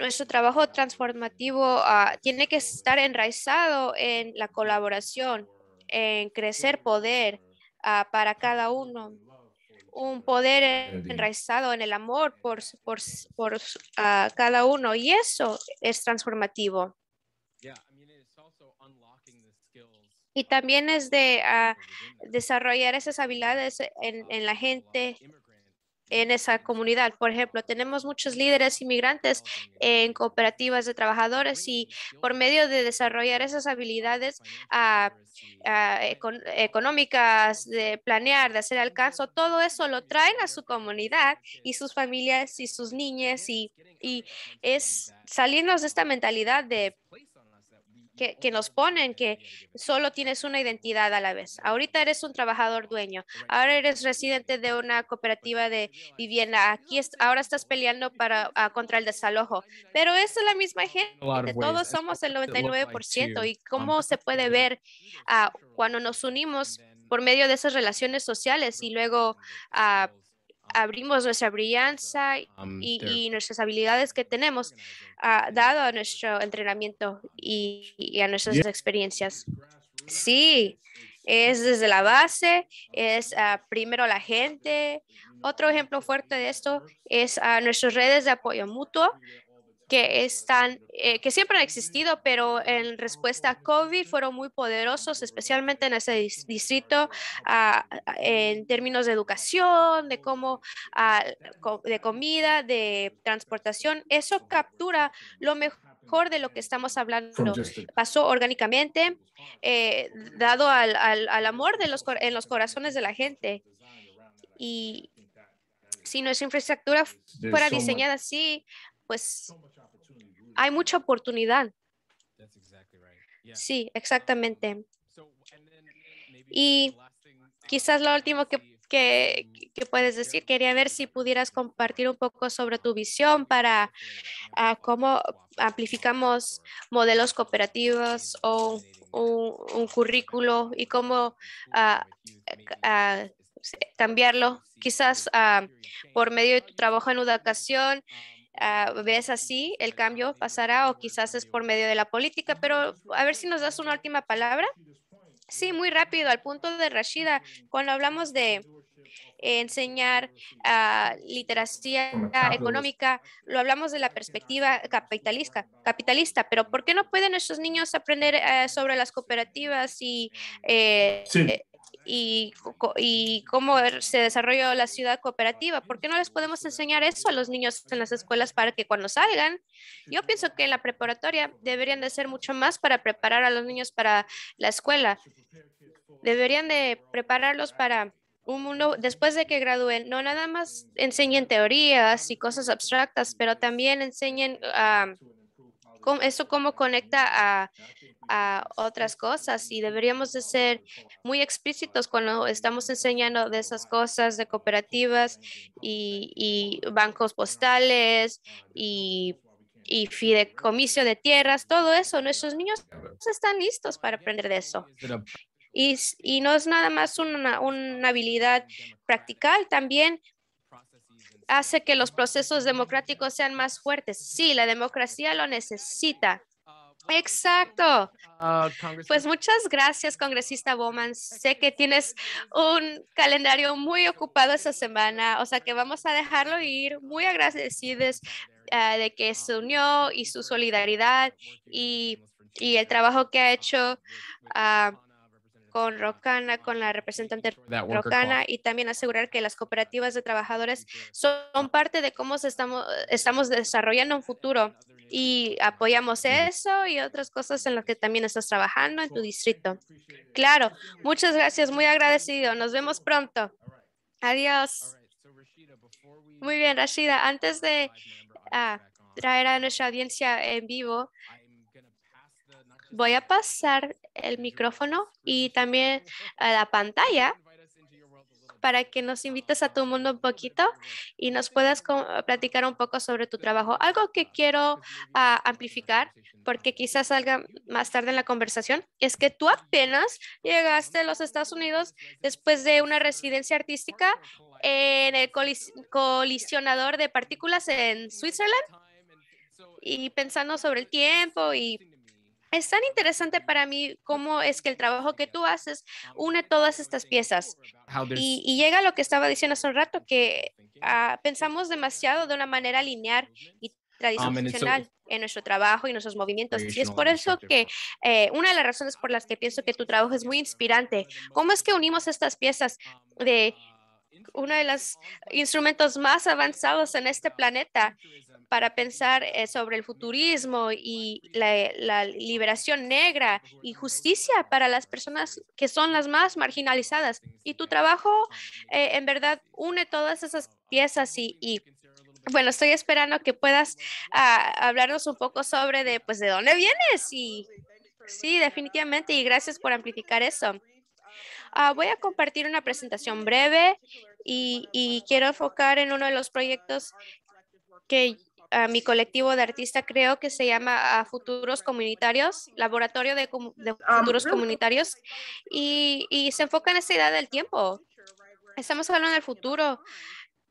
nuestro trabajo transformativo ah, tiene que estar enraizado en la colaboración, en crecer poder ah, para cada uno, un poder enraizado en el amor por, por, por ah, cada uno y eso es transformativo. Y también es de desarrollar esas habilidades en, en la gente en esa comunidad. Por ejemplo, tenemos muchos líderes inmigrantes en cooperativas de trabajadores y por medio de desarrollar esas habilidades ah, ah, económicas, de planear, de hacer alcance, todo eso lo traen a su comunidad y sus familias y sus niñas y, y es salirnos de esta mentalidad de que, nos ponen que solo tienes una identidad a la vez. Ahorita eres un trabajador dueño, ahora eres residente de una cooperativa de vivienda, aquí ahora estás peleando para, ah, contra el desalojo, pero es la misma gente, todos somos el 99% y cómo se puede ver uh, cuando nos unimos por medio de esas relaciones sociales y luego uh, abrimos nuestra brillanza Um, y, nuestras habilidades que tenemos ah, dado a nuestro entrenamiento y, y a nuestras experiencias. Sí, es desde la base, es ah, primero la gente. Otro ejemplo fuerte de esto es a nuestras redes de apoyo mutuo que están, eh, que siempre han existido, pero en respuesta a COVID fueron muy poderosos, especialmente en ese dis- distrito, ah, en términos de educación, de cómo, co- de comida, de transportación. Eso captura lo mejor de lo que estamos hablando. Pasó orgánicamente, eh, dado al, al- al amor de los, en los corazones de la gente. Y si nuestra infraestructura fuera diseñada así, pues hay mucha oportunidad. Sí, exactamente. Y quizás lo último que ¿Qué, qué puedes decir? Quería ver si pudieras compartir un poco sobre tu visión para ah, cómo amplificamos modelos cooperativos o un, un currículo y cómo ah, ah, cambiarlo. Quizás por medio de tu trabajo en educación, ah, ves así el cambio pasará o quizás es por medio de la política, pero a ver si nos das una última palabra. Sí, muy rápido, al punto de Rashida, cuando hablamos de enseñar ah, literacia económica, lo hablamos de la perspectiva capitalista, capitalista, pero ¿por qué no pueden nuestros niños aprender eh, sobre las cooperativas y eh, eh, y, cómo er- se desarrolló la ciudad cooperativa. ¿Por qué no les podemos enseñar eso a los niños en las escuelas para que cuando salgan? Yo pienso que en la preparatoria deberían de ser mucho más para preparar a los niños para la escuela. Deberían de prepararlos para un mundo después de que gradúen. No nada más enseñen teorías y cosas abstractas, pero también enseñen ah, cómo- eso cómo conecta a a otras cosas y deberíamos de ser muy explícitos cuando estamos enseñando de esas cosas de cooperativas y, y bancos postales y, y fideicomiso de tierras, todo eso. Nuestros niños están listos para aprender de eso. Y, y no es nada más una, una habilidad practical, también hace que los procesos democráticos sean más fuertes. Sí, la democracia lo necesita. Exacto. Pues muchas gracias, congresista Bowman. Sé que tienes un calendario muy ocupado esta semana, o sea que vamos a dejarlo ir muy agradecidos ah, de que se unió y su solidaridad y, y el trabajo que ha hecho ah, con Rocana, con la representante Rocana y también asegurar que las cooperativas de trabajadores son parte de cómo estamos, estamos desarrollando un futuro y apoyamos eso y otras cosas en las que también estás trabajando en tu distrito. Claro, muchas gracias, muy agradecido. Nos vemos pronto. Adiós. Muy bien, Rashida, antes de ah, traer a nuestra audiencia en vivo, voy a pasar el micrófono y también a la pantalla para que nos invites a tu mundo un poquito y nos puedas platicar un poco sobre tu trabajo. Algo que quiero ah, amplificar, porque quizás salga más tarde en la conversación, es que tú apenas llegaste a los Estados Unidos después de una residencia artística en el colis- colisionador de partículas en Switzerland y pensando sobre el tiempo y es tan interesante para mí cómo es que el trabajo que tú haces une todas estas piezas. Y, y llega a lo que estaba diciendo hace un rato, que ah, pensamos demasiado de una manera lineal y Um, so tradicional en nuestro trabajo y nuestros movimientos. Y es por eso que eh, una de las razones por las que pienso que tu trabajo es muy inspirante, ¿cómo es que unimos estas piezas de uno de los instrumentos más avanzados en este planeta para pensar eh, sobre el futurismo y la, la liberación negra y justicia para las personas que son las más marginalizadas. Y tu trabajo eh, en verdad une todas esas piezas y, y, bueno, estoy esperando que puedas ah, hablarnos un poco sobre de, pues, de dónde vienes y sí, definitivamente, y gracias por amplificar eso. Ah, voy a compartir una presentación breve y, y quiero enfocar en uno de los proyectos que ah, mi colectivo de artistas creo que se llama ah, Futuros Comunitarios, Laboratorio de, de Futuros Comunitarios, y, y se enfoca en esta idea del tiempo. Estamos hablando del futuro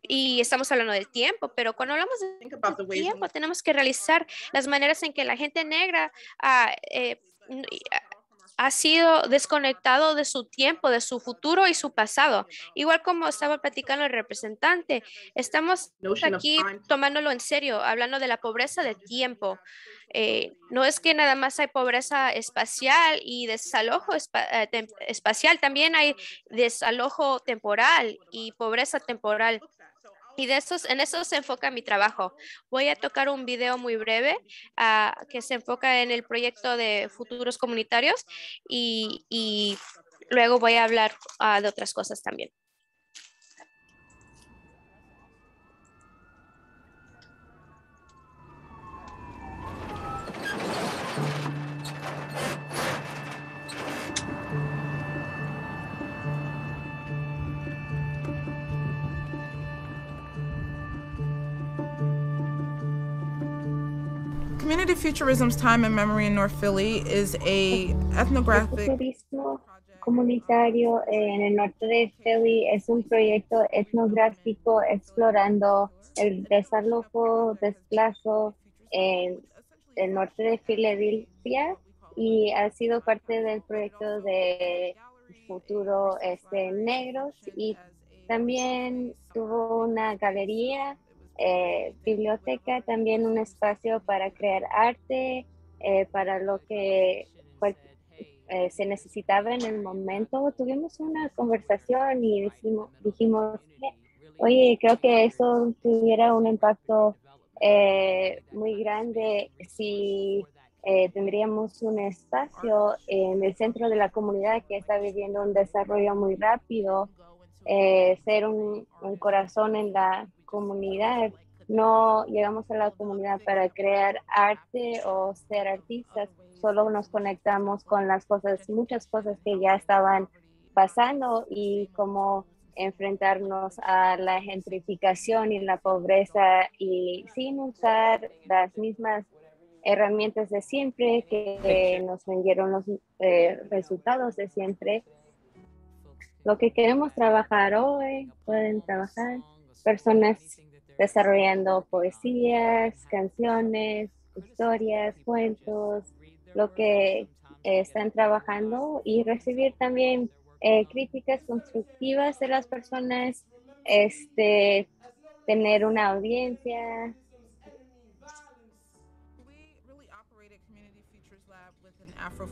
y estamos hablando del tiempo, pero cuando hablamos de Think about the ways in tiempo tenemos que realizar las maneras en que la gente negra ah, eh, ah, ha sido desconectado de su tiempo, de su futuro y su pasado. Igual como estaba platicando el representante, estamos aquí tomándolo en serio, hablando de la pobreza de tiempo. Eh, no es que nada más hay pobreza espacial y desalojo espa- eh, espacial, también hay desalojo temporal y pobreza temporal. Y de esos, en eso se enfoca mi trabajo. Voy a tocar un video muy breve ah, que se enfoca en el proyecto de futuros comunitarios y, luego voy a hablar ah, de otras cosas también. Futurism's Time and Memory in North Philly is a ethnographic comunitario en el norte de Philly es un proyecto etnográfico explorando el desalojo, desplazo en el norte de Filadelfia y ha sido parte del proyecto de futuro este, negros y también tuvo una galería, eh, biblioteca, también un espacio para crear arte, eh, para lo que eh, se necesitaba en el momento. Tuvimos una conversación y dijimos, dijimos "Eh, oye, creo que eso tuviera un impacto eh, muy grande si tendríamos un espacio en el centro de la comunidad que está viviendo un desarrollo muy rápido, ser un, un corazón en la comunidad. No llegamos a la comunidad para crear arte o ser artistas, solo nos conectamos con las cosas, muchas cosas que ya estaban pasando y cómo enfrentarnos a la gentrificación y la pobreza y sin usar las mismas herramientas de siempre que nos vendieron los eh, resultados de siempre. Lo que queremos trabajar hoy, pueden trabajar personas desarrollando poesías, canciones, historias, cuentos, lo que eh, están trabajando y recibir también eh, críticas constructivas de las personas, este, tener una audiencia.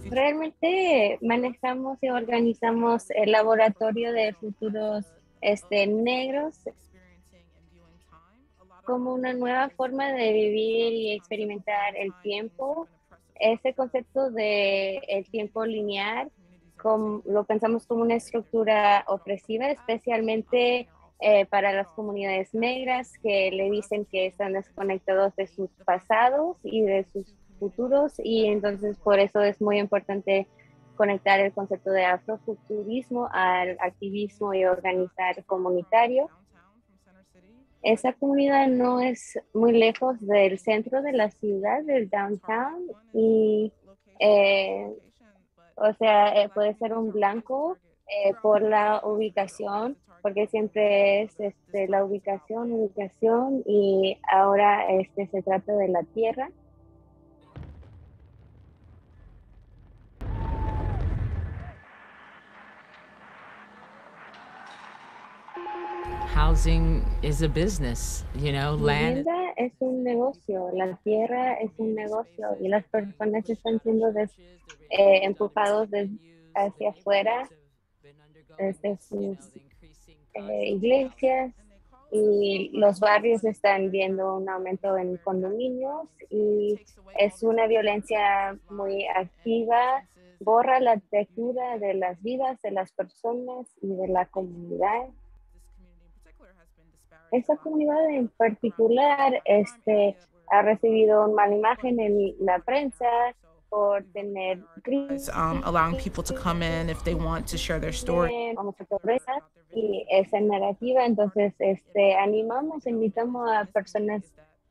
Realmente manejamos y organizamos el laboratorio de futuros este, negros como una nueva forma de vivir y experimentar el tiempo. Ese concepto de el tiempo lineal como, lo pensamos como una estructura opresiva, especialmente eh, para las comunidades negras que le dicen que están desconectados de sus pasados y de sus futuros y entonces por eso es muy importante conectar el concepto de afrofuturismo al activismo y organizar comunitario. Esa comunidad no es muy lejos del centro de la ciudad, del downtown, y eh, o sea, eh, puede ser un blanco eh, por la ubicación, porque siempre es este, la ubicación, ubicación, y ahora este, se trata de la tierra. Housing is a business, you know, land. Vivienda es un negocio, la tierra es un negocio y las personas están siendo des, eh, empujados hacia afuera desde sus eh, iglesias y los barrios están viendo un aumento en condominios y es una violencia muy activa, borra la textura de las vidas de las personas y de la comunidad. Esa comunidad en particular este, ha recibido mala imagen en la prensa por tener crisis, Um, allowing people to come in if they want to share their story. pobreza y esa narrativa. Entonces, este, animamos, invitamos a personas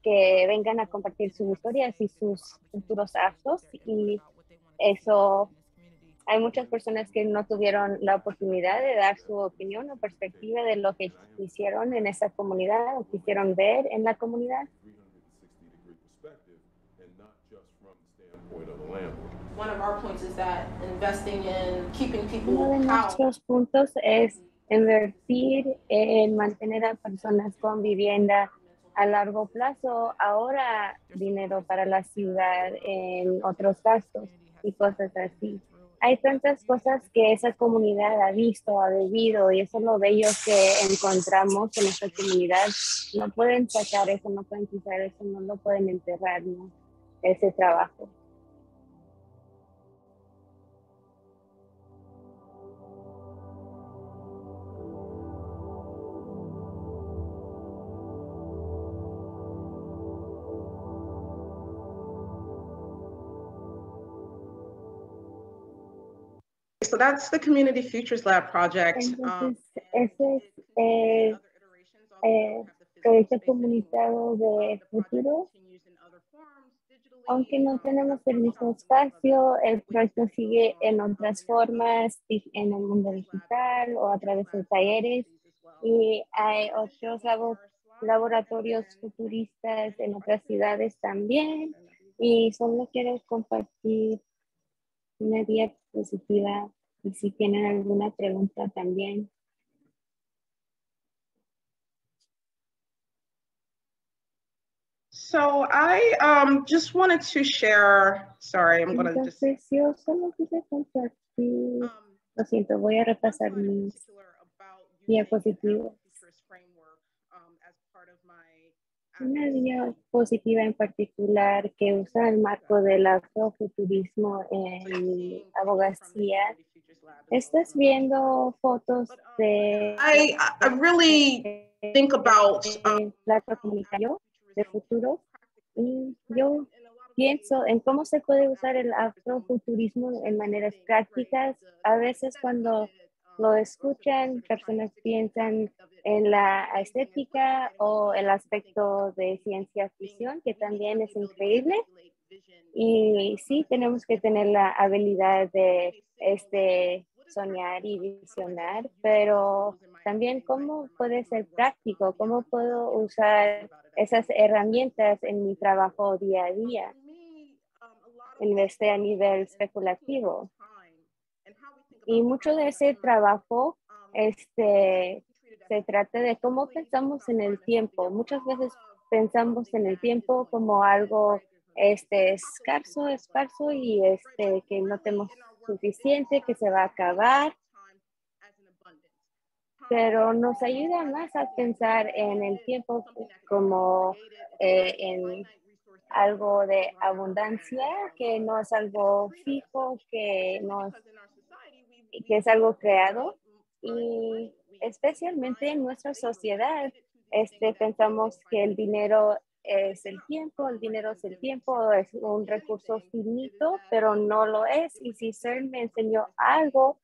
que vengan a compartir sus historias y sus futuros actos y eso hay muchas personas que no tuvieron la oportunidad de dar su opinión o perspectiva de lo que hicieron en esa comunidad o quisieron ver en la comunidad. Uno de nuestros puntos es invertir en mantener a personas con vivienda a largo plazo, ahora dinero para la ciudad en otros gastos y cosas así. Hay tantas cosas que esa comunidad ha visto, ha vivido y eso es lo bello que encontramos en nuestra comunidad. No pueden sacar eso, no pueden quitar eso, no lo pueden enterrar, ¿no? ese trabajo. So that's the Community Futures Lab project. Um, Entonces, ese es el eh, proyecto comunitario de futuro Aunque no tenemos el mismo espacio, el proyecto sigue en otras formas, en el mundo digital o a través de talleres. Y hay otros laboratorios futuristas en otras ciudades también. Y solo quiero compartir una diapositiva y si tienen alguna pregunta también. So I um, just wanted to share, sorry, I'm going to just. Yo solo quise compartir, lo siento, voy a repasar mis diapositivas. Una diapositiva en particular que usa el marco del afrofuturismo en abogacía. Estás viendo fotos de... I, I really think about... Um, comunitario de futuro. Y yo pienso en cómo se puede usar el afrofuturismo en maneras prácticas. A veces cuando lo escuchan, personas piensan en la estética o el aspecto de ciencia ficción, que también es increíble. Y sí, tenemos que tener la habilidad de este, soñar y visionar, pero también cómo puede ser práctico, cómo puedo usar esas herramientas en mi trabajo día a día, de a nivel especulativo. Y mucho de ese trabajo este, se trata de cómo pensamos en el tiempo. Muchas veces pensamos en el tiempo como algo este, escaso, esparso y este, que no tenemos suficiente, que se va a acabar. Pero nos ayuda más a pensar en el tiempo como eh, en algo de abundancia, que no es algo fijo, que no es, que es algo creado. Y especialmente en nuestra sociedad, este, pensamos que el dinero es el tiempo, el dinero es el tiempo, es un recurso finito, pero no lo es. Y si CERN me enseñó algo,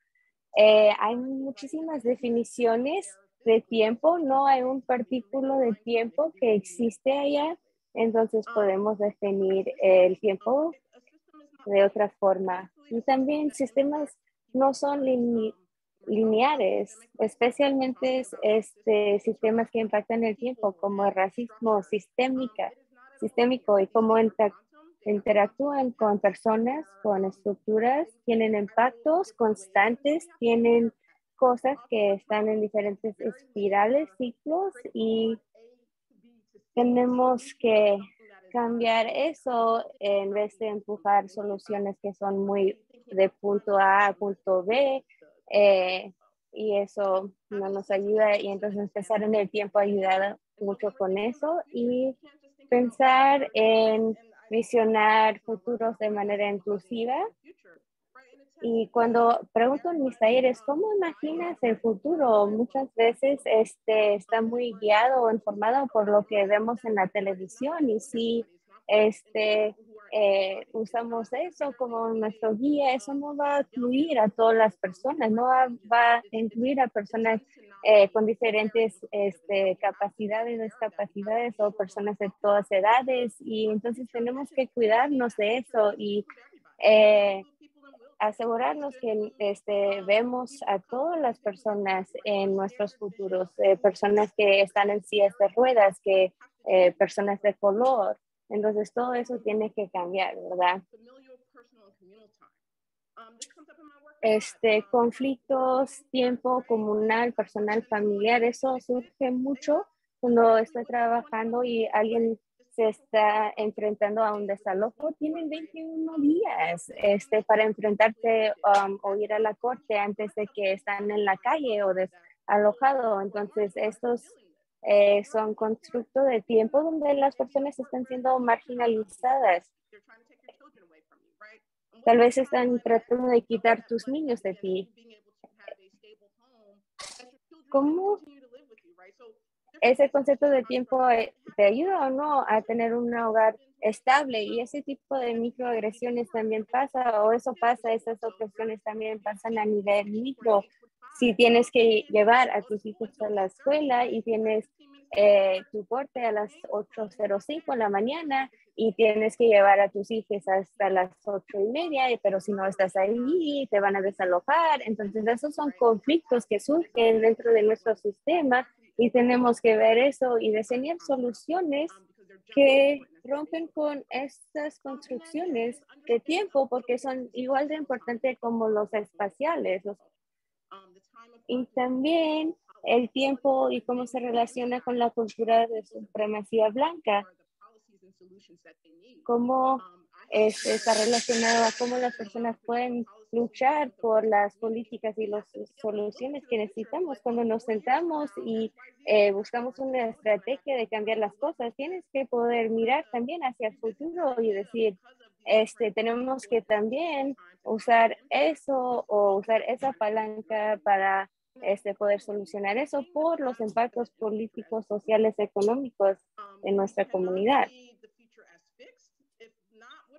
eh, hay muchísimas definiciones de tiempo, no hay un partículo de tiempo que existe allá, entonces podemos definir el tiempo de otra forma. Y también sistemas no son lineares, especialmente este, sistemas que impactan el tiempo, como el racismo sistémica, sistémico y cómo interactúan con personas, con estructuras, tienen impactos constantes, tienen cosas que están en diferentes espirales, ciclos y tenemos que cambiar eso en vez de empujar soluciones que son muy de punto A a punto B, eh, y eso no nos ayuda y entonces pensar en el tiempo ayuda mucho con eso y pensar en visionar futuros de manera inclusiva. Y cuando pregunto en mis talleres, ¿cómo imaginas el futuro? Muchas veces este, está muy guiado o informado por lo que vemos en la televisión y si este, eh, usamos eso como nuestro guía, eso no va a incluir a todas las personas, no va, a incluir a personas eh, con diferentes este, capacidades, discapacidades o personas de todas edades. Y entonces tenemos que cuidarnos de eso y eh, asegurarnos que este, vemos a todas las personas en nuestros futuros, personas que están en sillas de ruedas, que personas de color, entonces todo eso tiene que cambiar, ¿verdad? Este, conflictos, tiempo comunal, personal, familiar, eso surge mucho cuando estoy trabajando y alguien se está enfrentando a un desalojo, tienen 21 días este, para enfrentarte um, o ir a la corte antes de que están en la calle o desalojado. Entonces, estos eh, son constructos de tiempo donde las personas están siendo marginalizadas. Tal vez están tratando de quitar tus niños de ti. ¿Cómo ese concepto de tiempo eh, te ayuda o no a tener un hogar estable? Y ese tipo de microagresiones también pasa, o eso pasa, esas ocasiones también pasan a nivel micro si tienes que llevar a tus hijos a la escuela y tienes eh, tu corte a las 8.05 en la mañana y tienes que llevar a tus hijos hasta las ocho y media, pero si no estás ahí, te van a desalojar. Entonces, esos son conflictos que surgen dentro de nuestro sistema y tenemos que ver eso y diseñar soluciones que rompen con estas construcciones de tiempo porque son igual de importantes como los espaciales. Y también el tiempo y cómo se relaciona con la cultura de supremacía blanca. Cómo es, está relacionado a cómo las personas pueden luchar por las políticas y las soluciones que necesitamos. Cuando nos sentamos y eh, buscamos una estrategia de cambiar las cosas, tienes que poder mirar también hacia el futuro y decir, este, tenemos que también usar eso o usar esa palanca para este, poder solucionar eso por los impactos políticos, sociales, económicos en nuestra comunidad.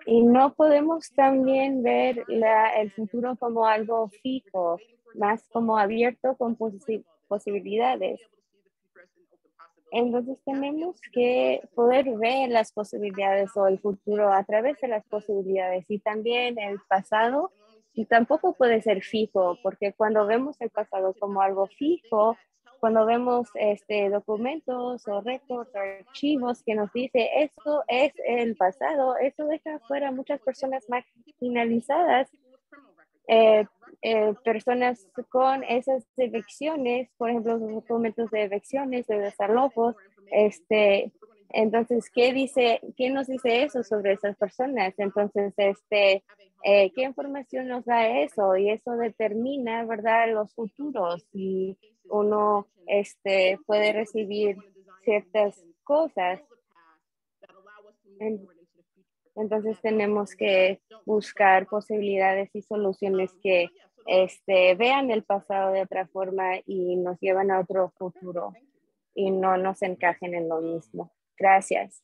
Y no podemos también ver la, el futuro como algo fijo, más como abierto con posibilidades. Entonces tenemos que poder ver las posibilidades o el futuro a través de las posibilidades y también el pasado y tampoco puede ser fijo porque cuando vemos el pasado como algo fijo, cuando vemos este, documentos o récords o archivos que nos dice esto es el pasado, eso deja fuera muchas personas marginalizadas, eh, eh, personas con esas evicciones, por ejemplo, los documentos de evicciones, de desalojos, este, entonces, ¿qué dice, quién nos dice eso sobre esas personas? Entonces, este, eh, ¿qué información nos da eso? Y eso determina, ¿verdad?, los futuros y uno este, puede recibir ciertas cosas. Entonces tenemos que buscar posibilidades y soluciones que este, vean el pasado de otra forma y nos llevan a otro futuro y no nos encajen en lo mismo. Gracias.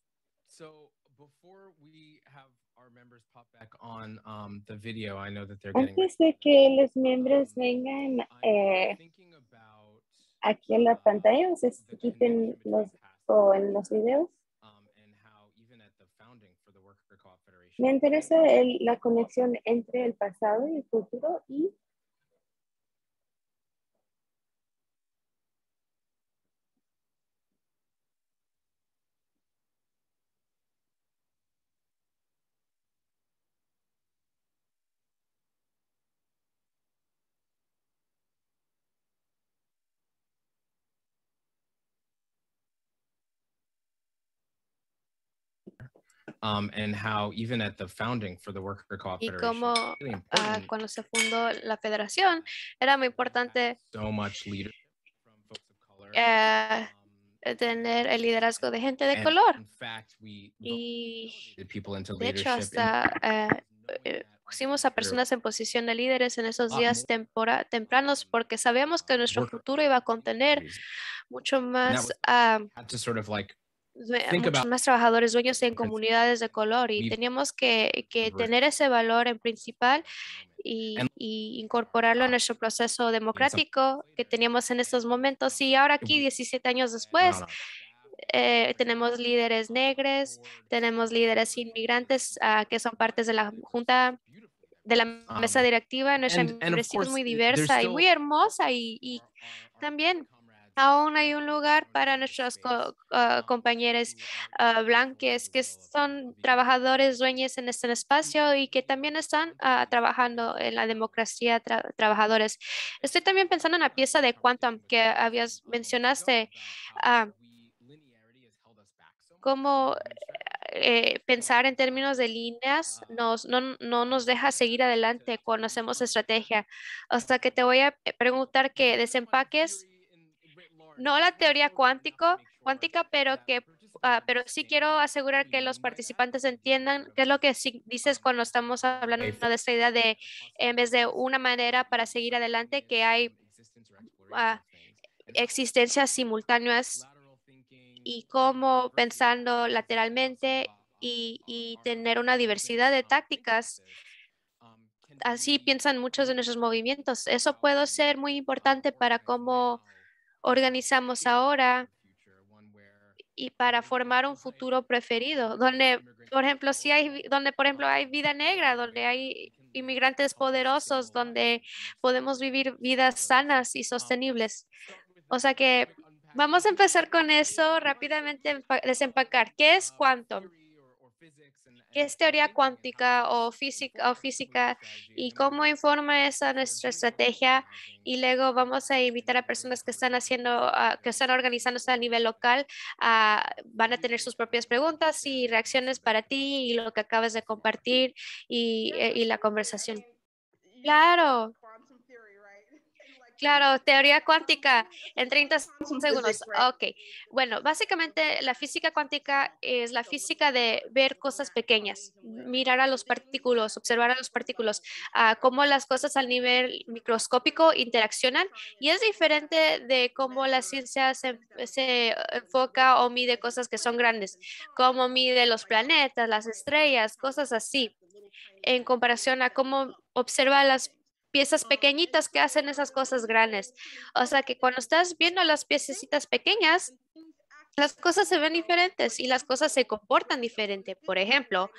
Antes de que los miembros vengan, eh, aquí en la pantalla o se quiten los o en los videos. Me interesa la conexión entre el pasado y el futuro y Um, and how even at the founding for the Worker y como uh, cuando se fundó la federación era muy importante so much leadership from folks of color, uh, tener el liderazgo de gente de color. In fact, we y people into de hecho leadership hasta uh, pusimos a personas en posición de líderes en esos días tempranos porque sabíamos que nuestro futuro iba a contener mucho más um, muchos más trabajadores dueños en comunidades de color y teníamos que, que tener ese valor en principal y, y, incorporarlo en nuestro proceso democrático que teníamos en estos momentos. Y ahora aquí, 17 años después, eh, tenemos líderes negros, tenemos líderes inmigrantes uh, que son partes de la Junta de la mesa directiva. Nuestra universidad es muy diversa y muy hermosa y, y también aún hay un lugar para nuestros co uh, compañeros uh, blanques que son trabajadores dueños en este espacio y que también están uh, trabajando en la democracia tra trabajadores. Estoy también pensando en la pieza de Quantum que habías mencionaste. cómo eh, pensar en términos de líneas nos, no, no, nos deja seguir adelante cuando hacemos estrategia. Hasta que te voy a preguntar que desempaques no la teoría cuántico, cuántica, pero que uh, pero sí quiero asegurar que los participantes entiendan qué es lo que dices cuando estamos hablando de esta idea de en vez de una manera para seguir adelante que hay uh, existencias simultáneas y cómo pensando lateralmente y, y tener una diversidad de tácticas así piensan muchos de nuestros movimientos. Eso puede ser muy importante para cómo organizamos ahora y para formar un futuro preferido, donde, por ejemplo, si hay, donde, por ejemplo, hay vida negra, donde hay inmigrantes poderosos, donde podemos vivir vidas sanas y sostenibles. O sea que vamos a empezar con eso rápidamente, desempacar. ¿Qué es quantum? ¿Qué es teoría cuántica o física, o física y cómo informa esa nuestra estrategia? Y luego vamos a invitar a personas que están haciendo, ah, que están organizándose a nivel local, ah, van a tener sus propias preguntas y reacciones para ti y lo que acabas de compartir y, eh, y la conversación. Claro. Claro, teoría cuántica en 30 segundos. Ok. Bueno, básicamente la física cuántica es la física de ver cosas pequeñas, mirar a los partículos, observar a los partículos, a cómo las cosas al nivel microscópico interaccionan y es diferente de cómo la ciencia se, se enfoca o mide cosas que son grandes, cómo mide los planetas, las estrellas, cosas así, en comparación a cómo observa las piezas pequeñitas que hacen esas cosas grandes. O sea que cuando estás viendo las piececitas pequeñas, las cosas se ven diferentes y las cosas se comportan diferente. Por ejemplo,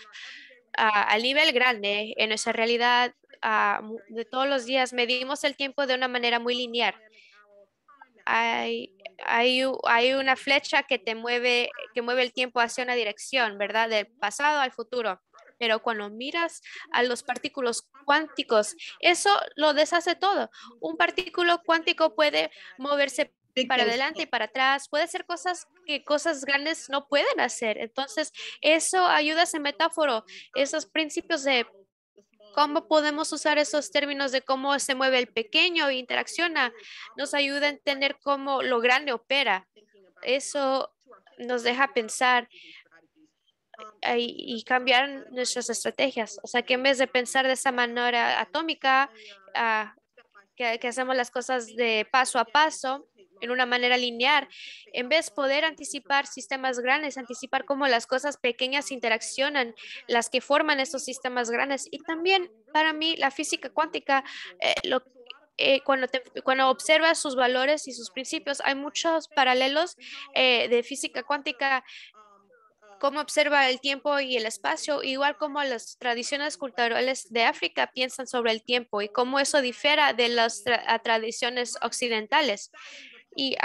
a nivel grande, en nuestra realidad de todos los días, medimos el tiempo de una manera muy lineal. Hay, hay, hay, una flecha que te mueve, que mueve el tiempo hacia una dirección, ¿verdad? Del pasado al futuro pero cuando miras a los partículos cuánticos, eso lo deshace todo. Un partículo cuántico puede moverse para adelante y para atrás, puede hacer cosas que cosas grandes no pueden hacer. Entonces, eso ayuda a ese metáforo, esos principios de cómo podemos usar esos términos de cómo se mueve el pequeño e interacciona, nos ayuda a entender cómo lo grande opera. Eso nos deja pensar y cambiar nuestras estrategias. O sea, que en vez de pensar de esa manera atómica, ah, que, que, hacemos las cosas de paso a paso, en una manera lineal, en vez de poder anticipar sistemas grandes, anticipar cómo las cosas pequeñas interaccionan, las que forman estos sistemas grandes. Y también para mí la física cuántica, eh, lo, eh, cuando, cuando observas sus valores y sus principios, hay muchos paralelos eh, de física cuántica cómo observa el tiempo y el espacio, igual como las tradiciones culturales de África piensan sobre el tiempo y cómo eso difiere de las tradiciones occidentales. Y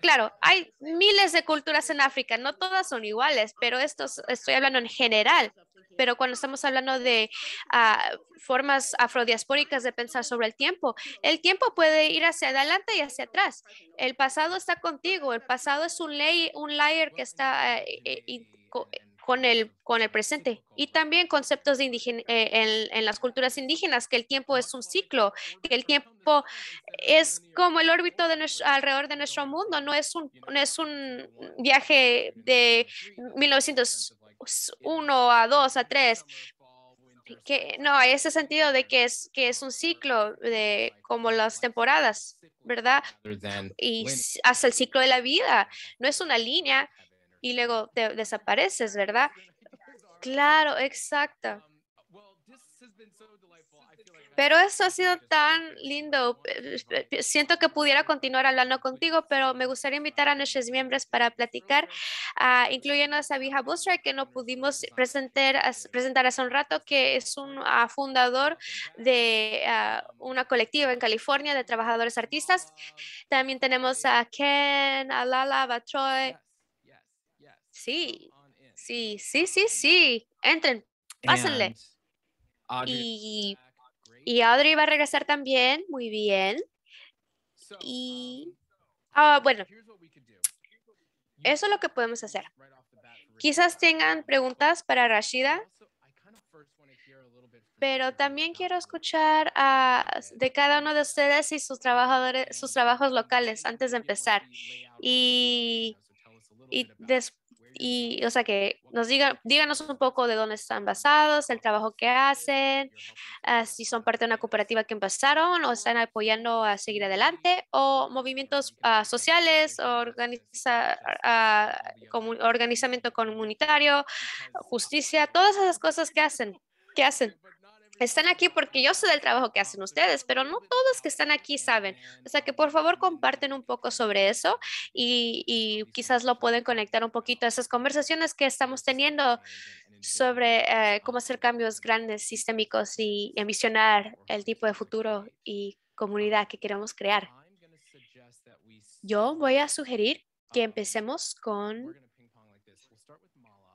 claro, hay miles de culturas en África, no todas son iguales, pero esto estoy hablando en general. Pero cuando estamos hablando de ah, formas afrodiaspóricas de pensar sobre el tiempo, el tiempo puede ir hacia adelante y hacia atrás. El pasado está contigo, el pasado es un, ley, un layer que está eh, eh, con el, con el presente. Y también conceptos de eh, en, las culturas indígenas, que el tiempo es un ciclo, que el tiempo es como el órbito de alrededor de nuestro mundo, no es un, no es un viaje de 1901 a 2 a 3. Que, no, hay ese sentido de que es, que es un ciclo de como las temporadas, ¿verdad? Y hasta el ciclo de la vida, no es una línea, y luego te desapareces, ¿verdad? Claro, exacto. Pero eso ha sido tan lindo. Siento que pudiera continuar hablando contigo, pero me gustaría invitar a nuestros miembros para platicar, uh, incluyendo a Sabija Bustra, que no pudimos presentar, presentar hace un rato, que es un ah, fundador de ah, una colectiva en California de trabajadores artistas. También tenemos a Ken, a Lala, Batroy, Sí, sí, sí, sí, sí. Entren, pásenle. Y, y Audrey va a regresar también. Muy bien. Y ah, bueno, eso es lo que podemos hacer. Quizás tengan preguntas para Rashida, pero también quiero escuchar a, de cada uno de ustedes y sus trabajadores, sus trabajos locales antes de empezar. Y, y después y, o sea, que nos digan, díganos un poco de dónde están basados, el trabajo que hacen, ah, si son parte de una cooperativa que empezaron o están apoyando a seguir adelante, o movimientos uh, sociales, organiza, uh, organizamiento comunitario, justicia, todas esas cosas que hacen, que hacen. Están aquí porque yo sé del trabajo que hacen ustedes, pero no todos que están aquí saben. O sea que por favor comparten un poco sobre eso y, quizás lo pueden conectar un poquito a esas conversaciones que estamos teniendo sobre eh, cómo hacer cambios grandes, sistémicos y ambicionar el tipo de futuro y comunidad que queremos crear. Yo voy a sugerir que empecemos con,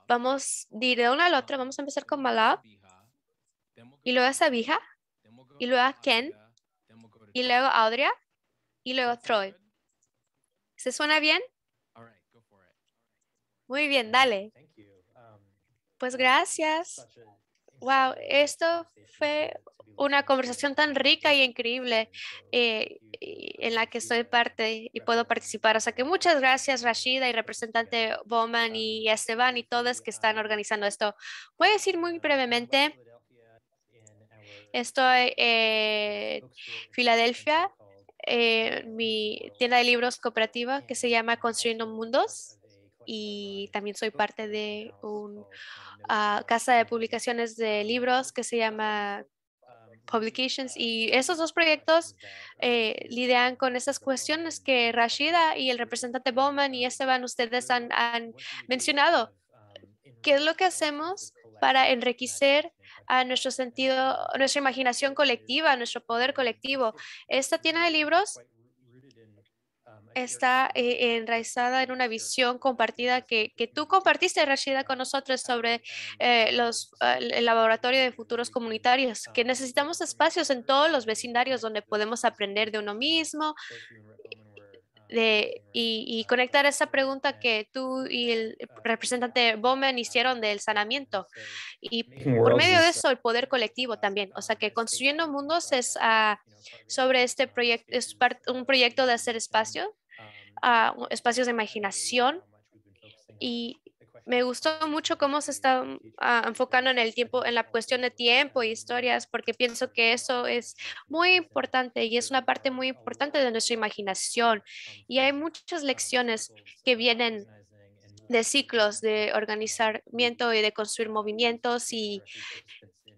vamos de una a la otra, vamos a empezar con Malab, y luego Sabija, y luego Ken, y luego Audria, y luego Troy. ¿Se suena bien? Muy bien, dale. Pues gracias. Wow, esto fue una conversación tan rica y increíble eh, en la que estoy parte y puedo participar. O sea que muchas gracias Rashida y representante Bowman y Esteban y todos que están organizando esto. Voy a decir muy brevemente, estoy en Filadelfia, en mi tienda de libros cooperativa que se llama Construyendo Mundos y también soy parte de una casa de publicaciones de libros que se llama Publications y esos dos proyectos eh, lidian con esas cuestiones que Rashida y el representante Bowman y Esteban ustedes han, han mencionado. ¿Qué es lo que hacemos para enriquecer a nuestro sentido, nuestra imaginación colectiva, nuestro poder colectivo? Esta tienda de libros está eh, enraizada en una visión compartida que, que, tú compartiste, Rashida, con nosotros sobre eh, los, uh, el laboratorio de futuros comunitarios, que necesitamos espacios en todos los vecindarios donde podemos aprender de uno mismo de, y, y, conectar esa pregunta que tú y el representante Bowman hicieron del sanamiento. Y por medio de eso, el poder colectivo también. O sea, que construyendo mundos es uh, sobre este proyecto, es un proyecto de hacer espacio uh, espacios de imaginación y me gustó mucho cómo se está uh, enfocando en el tiempo, en la cuestión de tiempo y historias, porque pienso que eso es muy importante y es una parte muy importante de nuestra imaginación. Y hay muchas lecciones que vienen de ciclos de organizamiento y de construir movimientos y,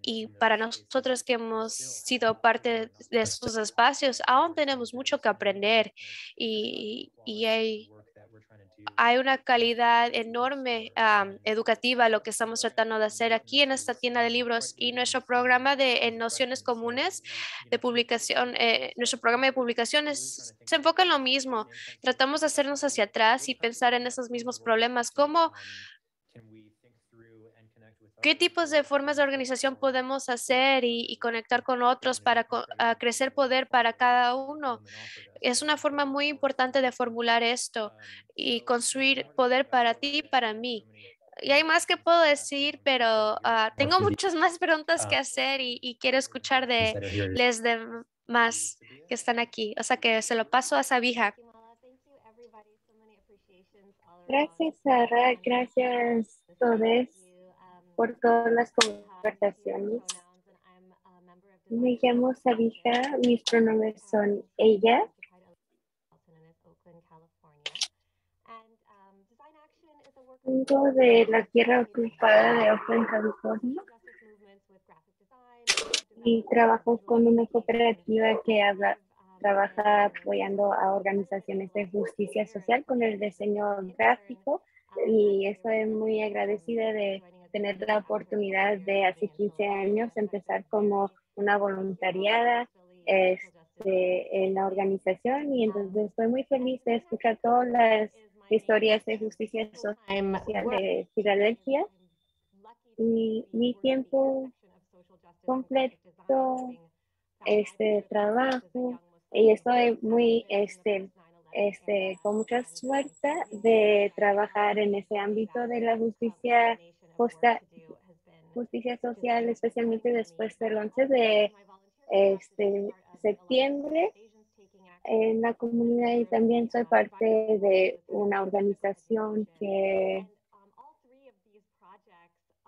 y para nosotros que hemos sido parte de estos espacios, aún tenemos mucho que aprender y, y hay, hay una calidad enorme um, educativa lo que estamos tratando de hacer aquí en esta tienda de libros y nuestro programa de nociones comunes de publicación, eh, nuestro programa de publicaciones se enfoca en lo mismo. Tratamos de hacernos hacia atrás y pensar en esos mismos problemas, cómo ¿Qué tipos de formas de organización podemos hacer y, conectar con otros para crecer poder para cada uno? Es una forma muy importante de formular esto y construir poder para ti y para mí. Y hay más que puedo decir, pero uh, tengo muchas más preguntas que hacer y, y quiero escuchar de les demás que están aquí. O sea que se lo paso a Sabija. Gracias, Sara. Gracias a todos por todas las conversaciones. Me llamo Sabija, mis pronombres son ella. Vengo de la tierra ocupada de Oakland, California. Y trabajo con una cooperativa que habla, trabaja apoyando a organizaciones de justicia social con el diseño gráfico y estoy muy agradecida de tener la oportunidad de hace 15 años empezar como una voluntariada este, en la organización y entonces estoy muy feliz de escuchar todas las historias de justicia social de Filadelfia. Y mi tiempo completo este trabajo y estoy muy este este con mucha suerte de trabajar en ese ámbito de la justicia justa, justicia social, especialmente después del 11 de este, septiembre en la comunidad y también soy parte de una organización que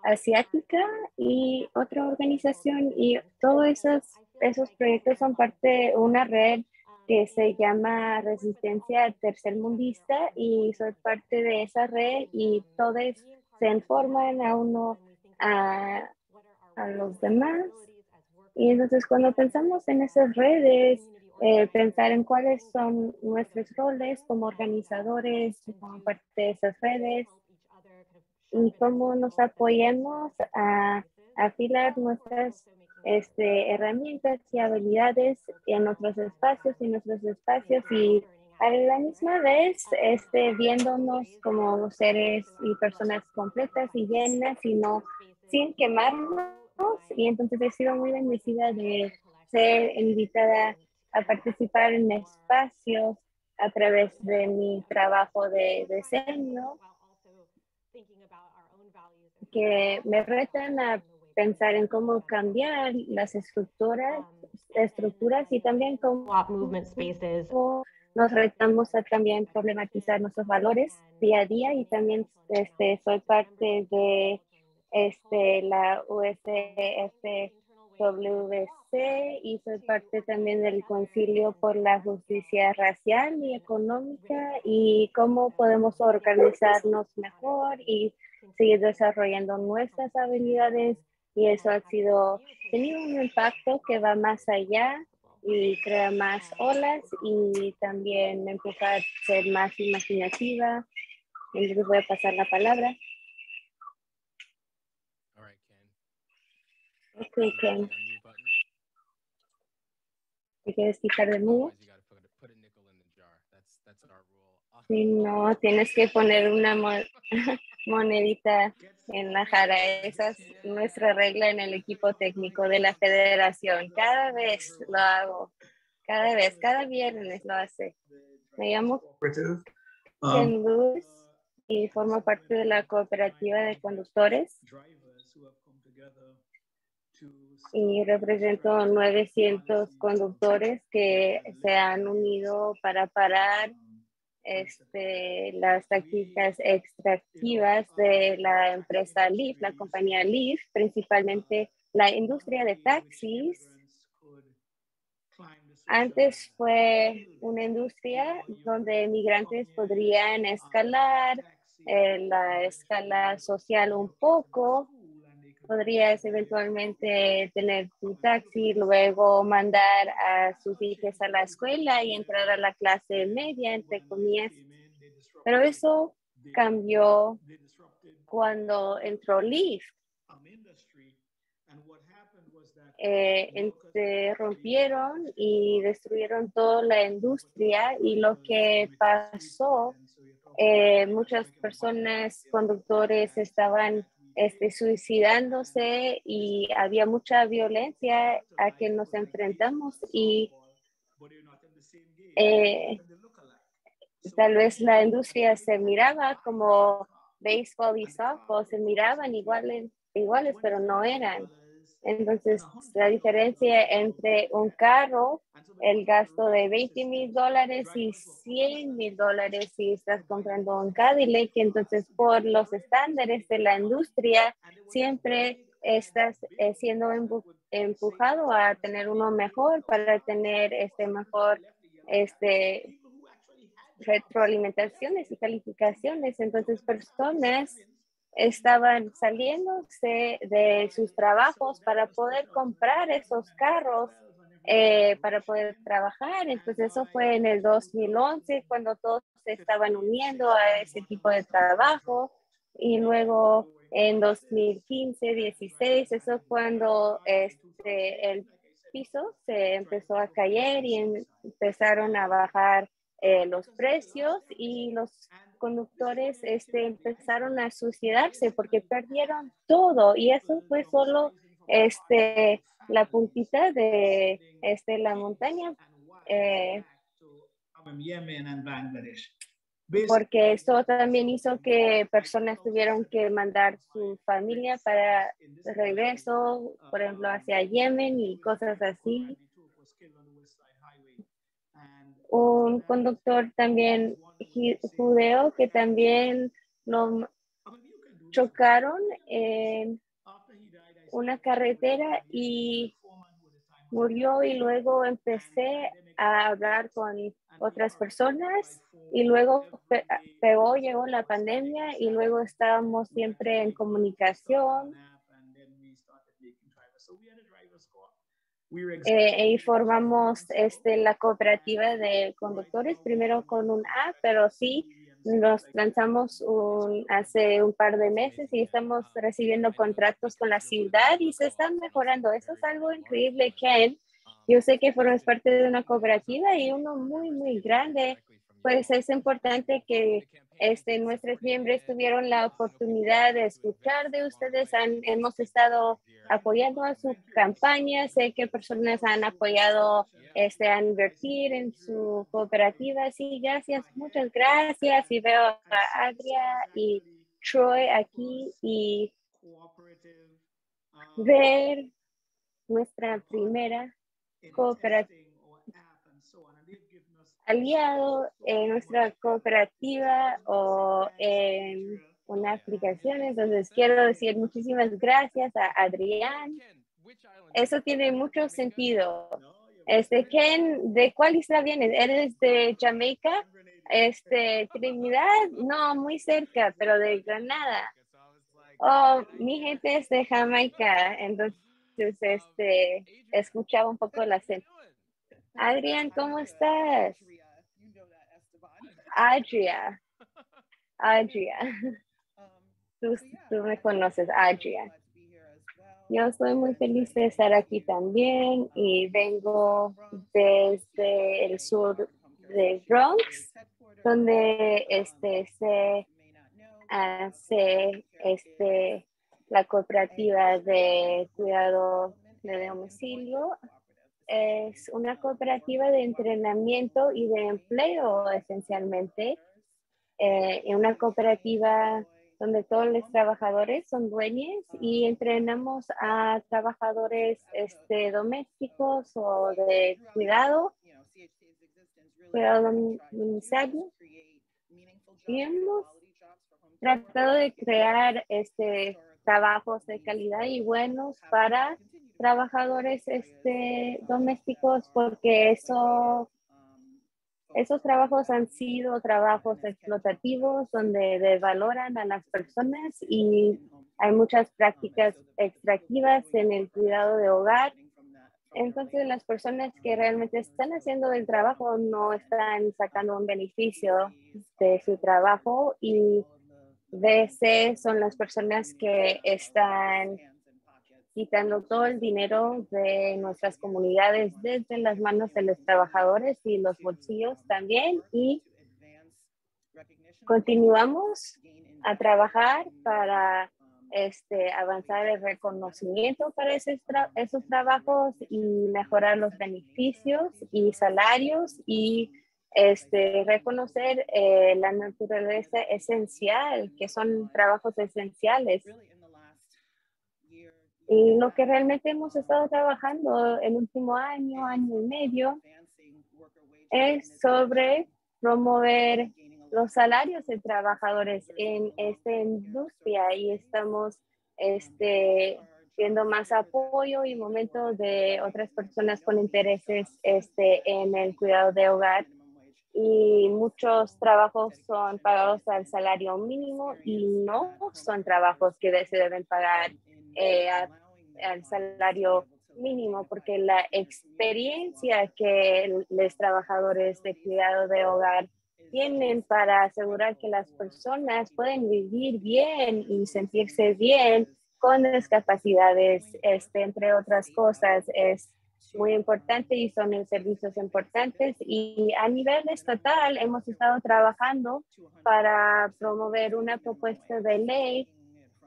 asiática y otra organización y todos esos, esos proyectos son parte de una red que se llama Resistencia Tercermundista y soy parte de esa red y todos se informan a uno, a, a los demás. Y entonces cuando pensamos en esas redes, eh, pensar en cuáles son nuestros roles como organizadores, como parte de esas redes y cómo nos apoyamos a afilar nuestras este, herramientas y habilidades en otros espacios y nuestros espacios y a la misma vez este, viéndonos como seres y personas completas y llenas y no sin quemarnos. Y entonces he sido muy bendecida de ser invitada a participar en espacios a través de mi trabajo de diseño que me retan a pensar en cómo cambiar las estructuras, estructuras y también cómo nos retamos a también problematizar nuestros valores día a día y también este, soy parte de este, la USFWC y soy parte también del Concilio por la Justicia Racial y Económica y cómo podemos organizarnos mejor y seguir desarrollando nuestras habilidades y eso ha sido, tenido un impacto que va más allá y crea más olas y también me empuja a ser más imaginativa. Entonces voy a pasar la palabra. Ok, Ken. ¿Te quieres quitar de nuevo? Si no, tienes que poner una monedita en la jara. Esa es nuestra regla en el equipo técnico de la federación. Cada vez lo hago. Cada vez, cada viernes lo hace. Me llamo Ken Luz y formo parte de la cooperativa de conductores y represento 900 conductores que se han unido para parar este, las tácticas extractivas de la empresa Lyft, la compañía Lyft, principalmente la industria de taxis. Antes fue una industria donde migrantes podrían escalar eh, la escala social un poco podrías eventualmente tener tu taxi, luego mandar a sus hijos a la escuela y entrar a la clase media, entre comillas. Pero eso cambió cuando entró Lyft. Eh, rompieron y destruyeron toda la industria y lo que pasó, eh, muchas personas, conductores estaban este, suicidándose y había mucha violencia a que nos enfrentamos y eh, tal vez la industria se miraba como béisbol y softball, se miraban iguales, iguales, pero no eran. Entonces, la diferencia entre un carro, el gasto de 20 mil dólares y 100 mil dólares si estás comprando un Cadillac, entonces por los estándares de la industria, siempre estás eh, siendo empujado a tener uno mejor para tener este mejor este retroalimentaciones y calificaciones. Entonces, personas estaban saliéndose de sus trabajos para poder comprar esos carros, eh, para poder trabajar. Entonces eso fue en el 2011 cuando todos se estaban uniendo a ese tipo de trabajo. Y luego en 2015, 16, eso es cuando este, el piso se empezó a caer y empezaron a bajar eh, los precios y los conductores este, empezaron a suicidarse porque perdieron todo y eso fue solo este, la puntita de este, la montaña. Eh, porque eso también hizo que personas tuvieron que mandar su familia para regreso, por ejemplo, hacia Yemen y cosas así un conductor también judeo que también lo chocaron en una carretera y murió y luego empecé a hablar con otras personas y luego pegó, llegó la pandemia y luego estábamos siempre en comunicación eh, y formamos este, la cooperativa de conductores, primero con un A, pero sí nos lanzamos un, hace un par de meses y estamos recibiendo contratos con la ciudad y se están mejorando. Eso es algo increíble, Ken. Yo sé que formas parte de una cooperativa y uno muy, muy grande. Pues es importante que este, nuestros miembros tuvieron la oportunidad de escuchar de ustedes. Han, hemos estado apoyando a su campaña. Sé que personas han apoyado este, a invertir en su cooperativa. Sí, gracias, muchas gracias. Y veo a Adria y Troy aquí y ver nuestra primera cooperativa aliado en nuestra cooperativa o en una aplicación. Entonces, quiero decir muchísimas gracias a Adrián. Eso tiene mucho sentido. Este, Ken, ¿de cuál isla vienes? ¿Eres de Jamaica? Este, Trinidad, no, muy cerca, pero de Granada. Oh, mi gente es de Jamaica, entonces, este, escuchaba un poco la acento. Adrián, ¿cómo estás? Adria. Adria. Tú, tú me conoces, Adria. Yo estoy muy feliz de estar aquí también y vengo desde el sur de Bronx, donde este, se hace este, la cooperativa de cuidado de domicilio es una cooperativa de entrenamiento y de empleo esencialmente. Eh, una cooperativa donde todos los trabajadores son dueños y entrenamos a trabajadores este, domésticos o de cuidado, cuidado. Y hemos tratado de crear este, trabajos de calidad y buenos para trabajadores este, domésticos porque eso, esos trabajos han sido trabajos explotativos donde devaloran a las personas y hay muchas prácticas extractivas en el cuidado de hogar. Entonces las personas que realmente están haciendo el trabajo no están sacando un beneficio de su trabajo y DC son las personas que están quitando todo el dinero de nuestras comunidades desde las manos de los trabajadores y los bolsillos también. Y continuamos a trabajar para este, avanzar el reconocimiento para esos, esos trabajos y mejorar los beneficios y salarios y este, reconocer eh, la naturaleza esencial, que son trabajos esenciales lo que realmente hemos estado trabajando el último año, año y medio, es sobre promover los salarios de trabajadores en esta industria y estamos este, viendo más apoyo y momentos de otras personas con intereses este, en el cuidado de hogar. Y muchos trabajos son pagados al salario mínimo y no son trabajos que se deben pagar eh, al salario mínimo, porque la experiencia que los trabajadores de cuidado de hogar tienen para asegurar que las personas pueden vivir bien y sentirse bien con discapacidades, este, entre otras cosas, es muy importante y son servicios importantes. Y a nivel estatal hemos estado trabajando para promover una propuesta de ley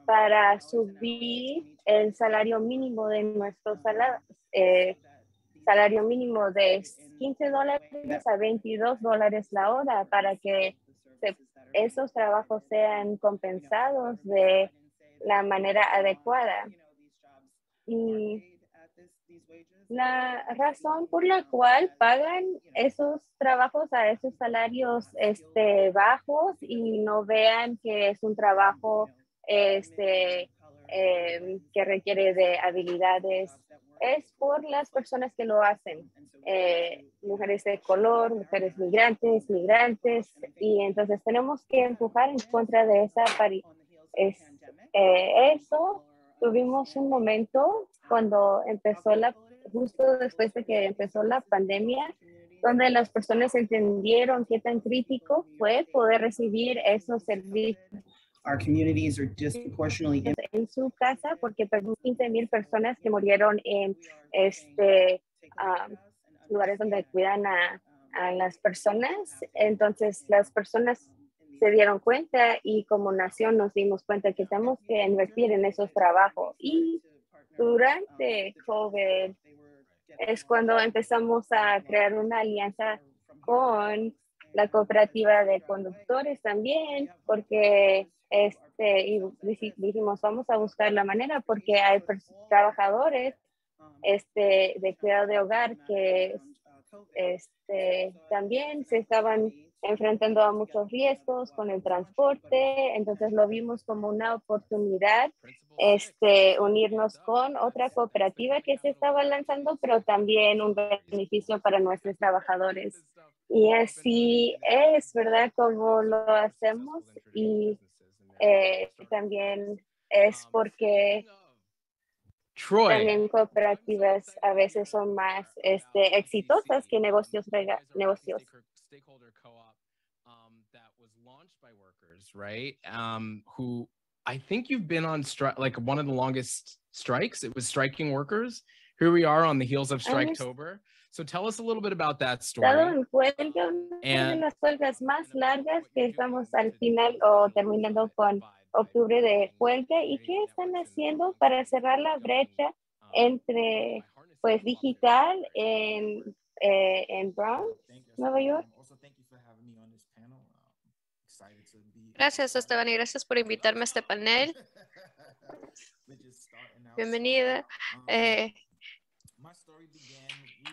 para subir el salario mínimo de nuestro salario, eh, salario mínimo de 15 dólares a 22 dólares la hora para que esos trabajos sean compensados de la manera adecuada. Y la razón por la cual pagan esos trabajos a esos salarios este, bajos y no vean que es un trabajo este, em, que requiere de habilidades es por las personas que lo hacen, eh, mujeres de color, mujeres migrantes, migrantes, y entonces tenemos que empujar en contra de esa es, eh, eso. Tuvimos un momento cuando empezó la, justo después de que empezó la pandemia, donde las personas entendieron qué tan crítico fue poder recibir esos servicios Our communities are disproportionately en su casa porque perdimos 15 mil personas que murieron en este um, lugares donde cuidan a, a las personas. Entonces las personas se dieron cuenta y como nación nos dimos cuenta que tenemos que invertir en esos trabajos. Y durante COVID es cuando empezamos a crear una alianza con la cooperativa de conductores también, porque este, y dijimos, vamos a buscar la manera porque hay trabajadores este, de cuidado de hogar que este, también se estaban enfrentando a muchos riesgos con el transporte, entonces lo vimos como una oportunidad este, unirnos con otra cooperativa que se estaba lanzando, pero también un beneficio para nuestros trabajadores. Y así es, ¿verdad? Como lo hacemos y eh, también es porque también cooperativas a veces son más este, exitosas que negocios. negocios. right? Um, who I think you've been on strike, like one of the longest strikes. It was striking workers. Here we are on the heels of Striketober. So tell us a little bit about that story. en huelga, una de las huelgas más largas que estamos al final o terminando con octubre de huelga y qué están haciendo para cerrar la brecha entre pues digital en, eh, en Bronx, Nueva York. Gracias, Esteban, y gracias por invitarme a este panel. Bienvenida. Eh,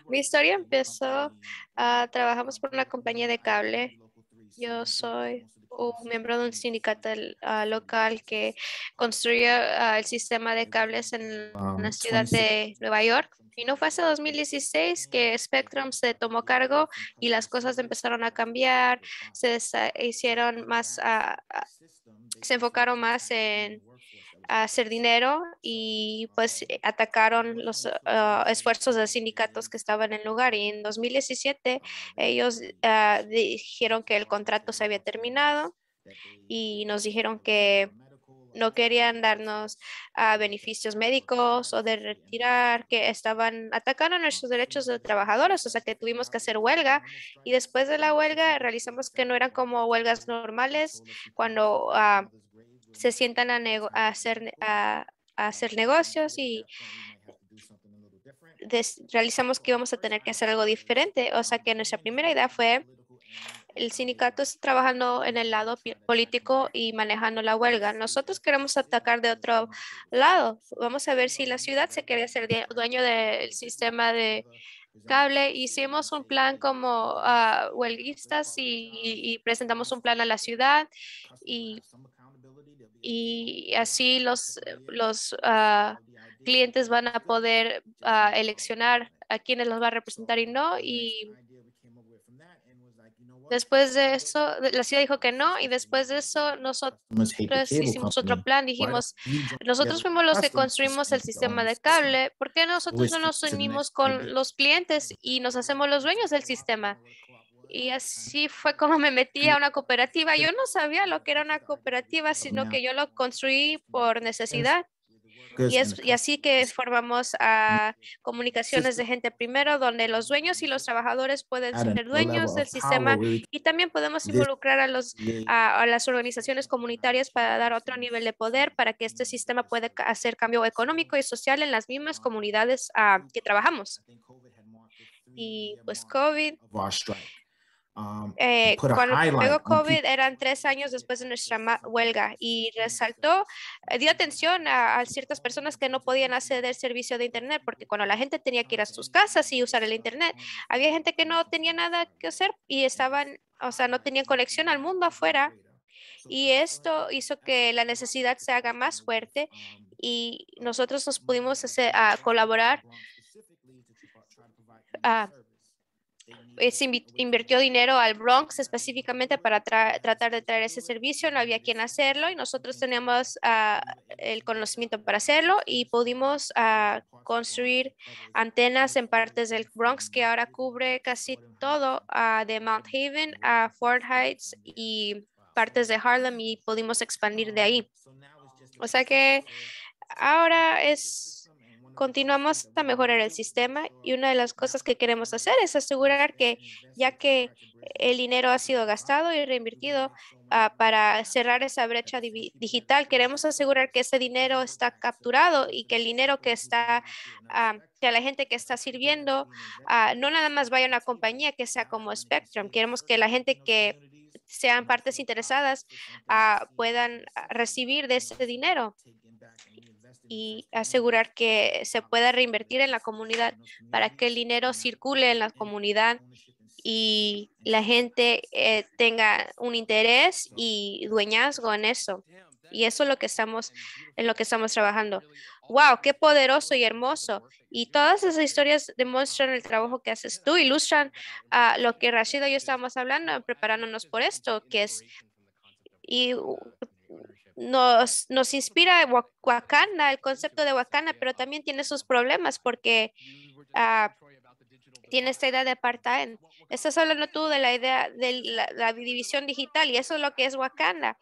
mi historia empezó, uh, trabajamos por una compañía de cable. Yo soy un miembro de un sindicato uh, local que construyó uh, el sistema de cables en la ciudad de Nueva York. Y no fue hasta 2016 que Spectrum se tomó cargo y las cosas empezaron a cambiar, se hicieron más, se enfocaron más en hacer dinero y pues eh, atacaron los ah, esfuerzos de sindicatos que estaban en lugar. Y en 2017 ellos ah, dijeron que el contrato se había terminado y nos dijeron que no querían darnos uh, beneficios médicos o de retirar, que estaban atacando nuestros derechos de trabajadores, o sea que tuvimos que hacer huelga y después de la huelga realizamos que no eran como huelgas normales cuando se sientan a, hacer, a, hacer negocios y realizamos que íbamos a tener que hacer algo diferente. O sea que nuestra primera idea fue el sindicato está trabajando en el lado político y manejando la huelga. Nosotros queremos atacar de otro lado. Vamos a ver si la ciudad se quiere ser dueño del sistema de cable. Hicimos un plan como uh, huelguistas y, y, presentamos un plan a la ciudad y y así los, los ah, clientes van a poder uh, eleccionar a quienes los va a representar y no. Y después de eso, la ciudad dijo que no y después de eso nosotros hicimos otro plan. Dijimos, nosotros fuimos los que construimos el sistema de cable. ¿Por qué nosotros no nos unimos con los clientes y nos hacemos los dueños del sistema? Y así fue como me metí a una cooperativa. Yo no sabía lo que era una cooperativa, sino que yo lo construí por necesidad. Y, es, y así que formamos a comunicaciones de gente primero, donde los dueños y los trabajadores pueden ser dueños del sistema y también podemos involucrar a, los, a, las organizaciones comunitarias para dar otro nivel de poder para que este sistema pueda hacer cambio económico y social en las mismas comunidades uh, que trabajamos. Y pues COVID Um, eh, cuando pegó COVID eran tres años después de nuestra huelga y resaltó, eh, dio atención a, ciertas personas que no podían acceder al servicio de Internet porque cuando la gente tenía que ir a sus casas y usar el Internet, había gente que no tenía nada que hacer y estaban, o sea, no tenían conexión al mundo afuera. Y esto hizo que la necesidad se haga más fuerte y nosotros nos pudimos hacer, a colaborar. a eh, se invi- invirtió dinero al Bronx específicamente para tra- tratar de traer ese servicio. No había quien hacerlo y nosotros teníamos ah, el conocimiento para hacerlo y pudimos ah, construir antenas en partes del Bronx que ahora cubre casi todo ah, de Mount Haven a Fort Heights y partes de Harlem y pudimos expandir de ahí. O sea que ahora es continuamos a mejorar el sistema y una de las cosas que queremos hacer es asegurar que ya que el dinero ha sido gastado y reinvertido ah, para cerrar esa brecha digital, queremos asegurar que ese dinero está capturado y que el dinero que está, ah, que a la gente que está sirviendo, ah, no nada más vaya a una compañía que sea como Spectrum, queremos que la gente que sean partes interesadas ah, puedan ah, recibir de ese dinero y asegurar que se pueda reinvertir en la comunidad para que el dinero circule en la comunidad y la gente eh, tenga un interés y dueñazgo en eso. Y eso es lo que estamos, en lo que estamos trabajando. ¡Wow! ¡Qué poderoso y hermoso! Y todas esas historias demuestran el trabajo que haces tú, ilustran a lo que Rashida y yo estábamos hablando, preparándonos por esto, que es y uh, nos, nos inspira Wa- Wakanda, el concepto de Wakanda, pero también tiene sus problemas porque ah, tiene esta idea de apartheid. Estás hablando tú de la idea de la, la división digital y eso es lo que es Wakanda.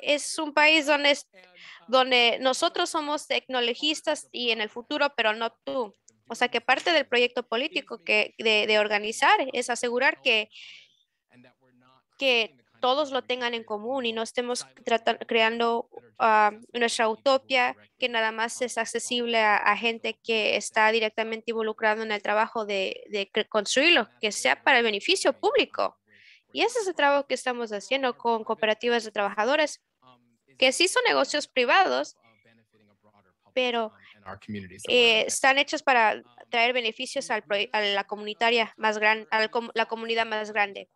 Es un país donde, es- donde nosotros somos tecnologistas y en el futuro, pero no tú. O sea que parte del proyecto político que, de, de organizar es asegurar que, que todos lo tengan en común y no estemos creando ah, nuestra utopia que nada más es accesible a, gente que está directamente involucrado en el trabajo de, construirlo, que sea para el beneficio público. Y ese es el trabajo que estamos haciendo con cooperativas de trabajadores, que sí son negocios privados, pero eh, están hechos para traer beneficios al a la comunitaria más grande, a la comunidad más grande.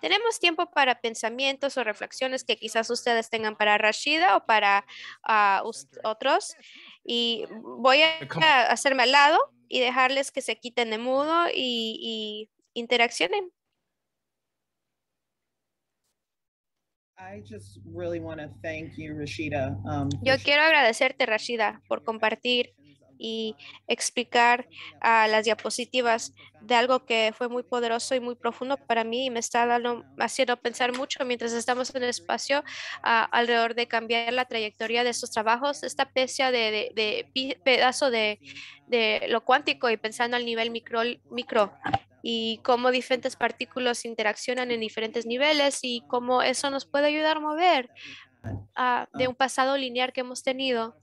Tenemos tiempo para pensamientos o reflexiones que quizás ustedes tengan para Rashida o para us- otros. Y voy a hacerme al lado y dejarles que se quiten de mudo y, y interaccionen. I just really want to thank you, Rashida. um, for Yo quiero agradecerte, Rashida, por compartir y explicar a las diapositivas de algo que fue muy poderoso y muy profundo para mí y me está dando, haciendo pensar mucho mientras estamos en el espacio ah, alrededor de cambiar la trayectoria de estos trabajos, esta especie de, pedazo de, de lo cuántico y pensando al nivel micro, micro y cómo diferentes partículas interaccionan en diferentes niveles y cómo eso nos puede ayudar a mover ah, de un pasado lineal que hemos tenido.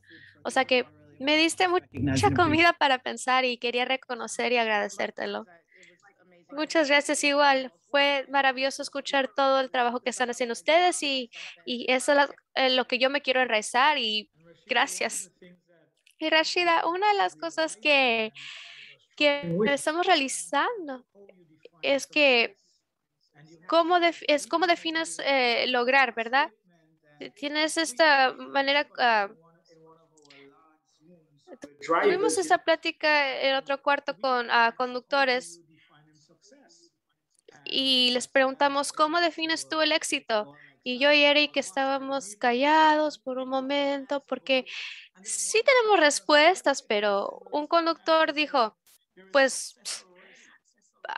O sea que me diste mucha comida para pensar y quería reconocer y agradecértelo. Muchas gracias igual. Fue maravilloso escuchar todo el trabajo que están haciendo ustedes y, y eso es eh, lo que yo me quiero enraizar y gracias. Y Rashida, una de las cosas que, que estamos realizando es que cómo, def- es cómo defines eh, lograr, ¿verdad? Tienes esta manera... ah, Tuvimos esta plática en otro cuarto con conductores y les preguntamos, ¿cómo defines tú el éxito? Y yo y Eric estábamos callados por un momento porque sí tenemos respuestas, pero un conductor dijo, pues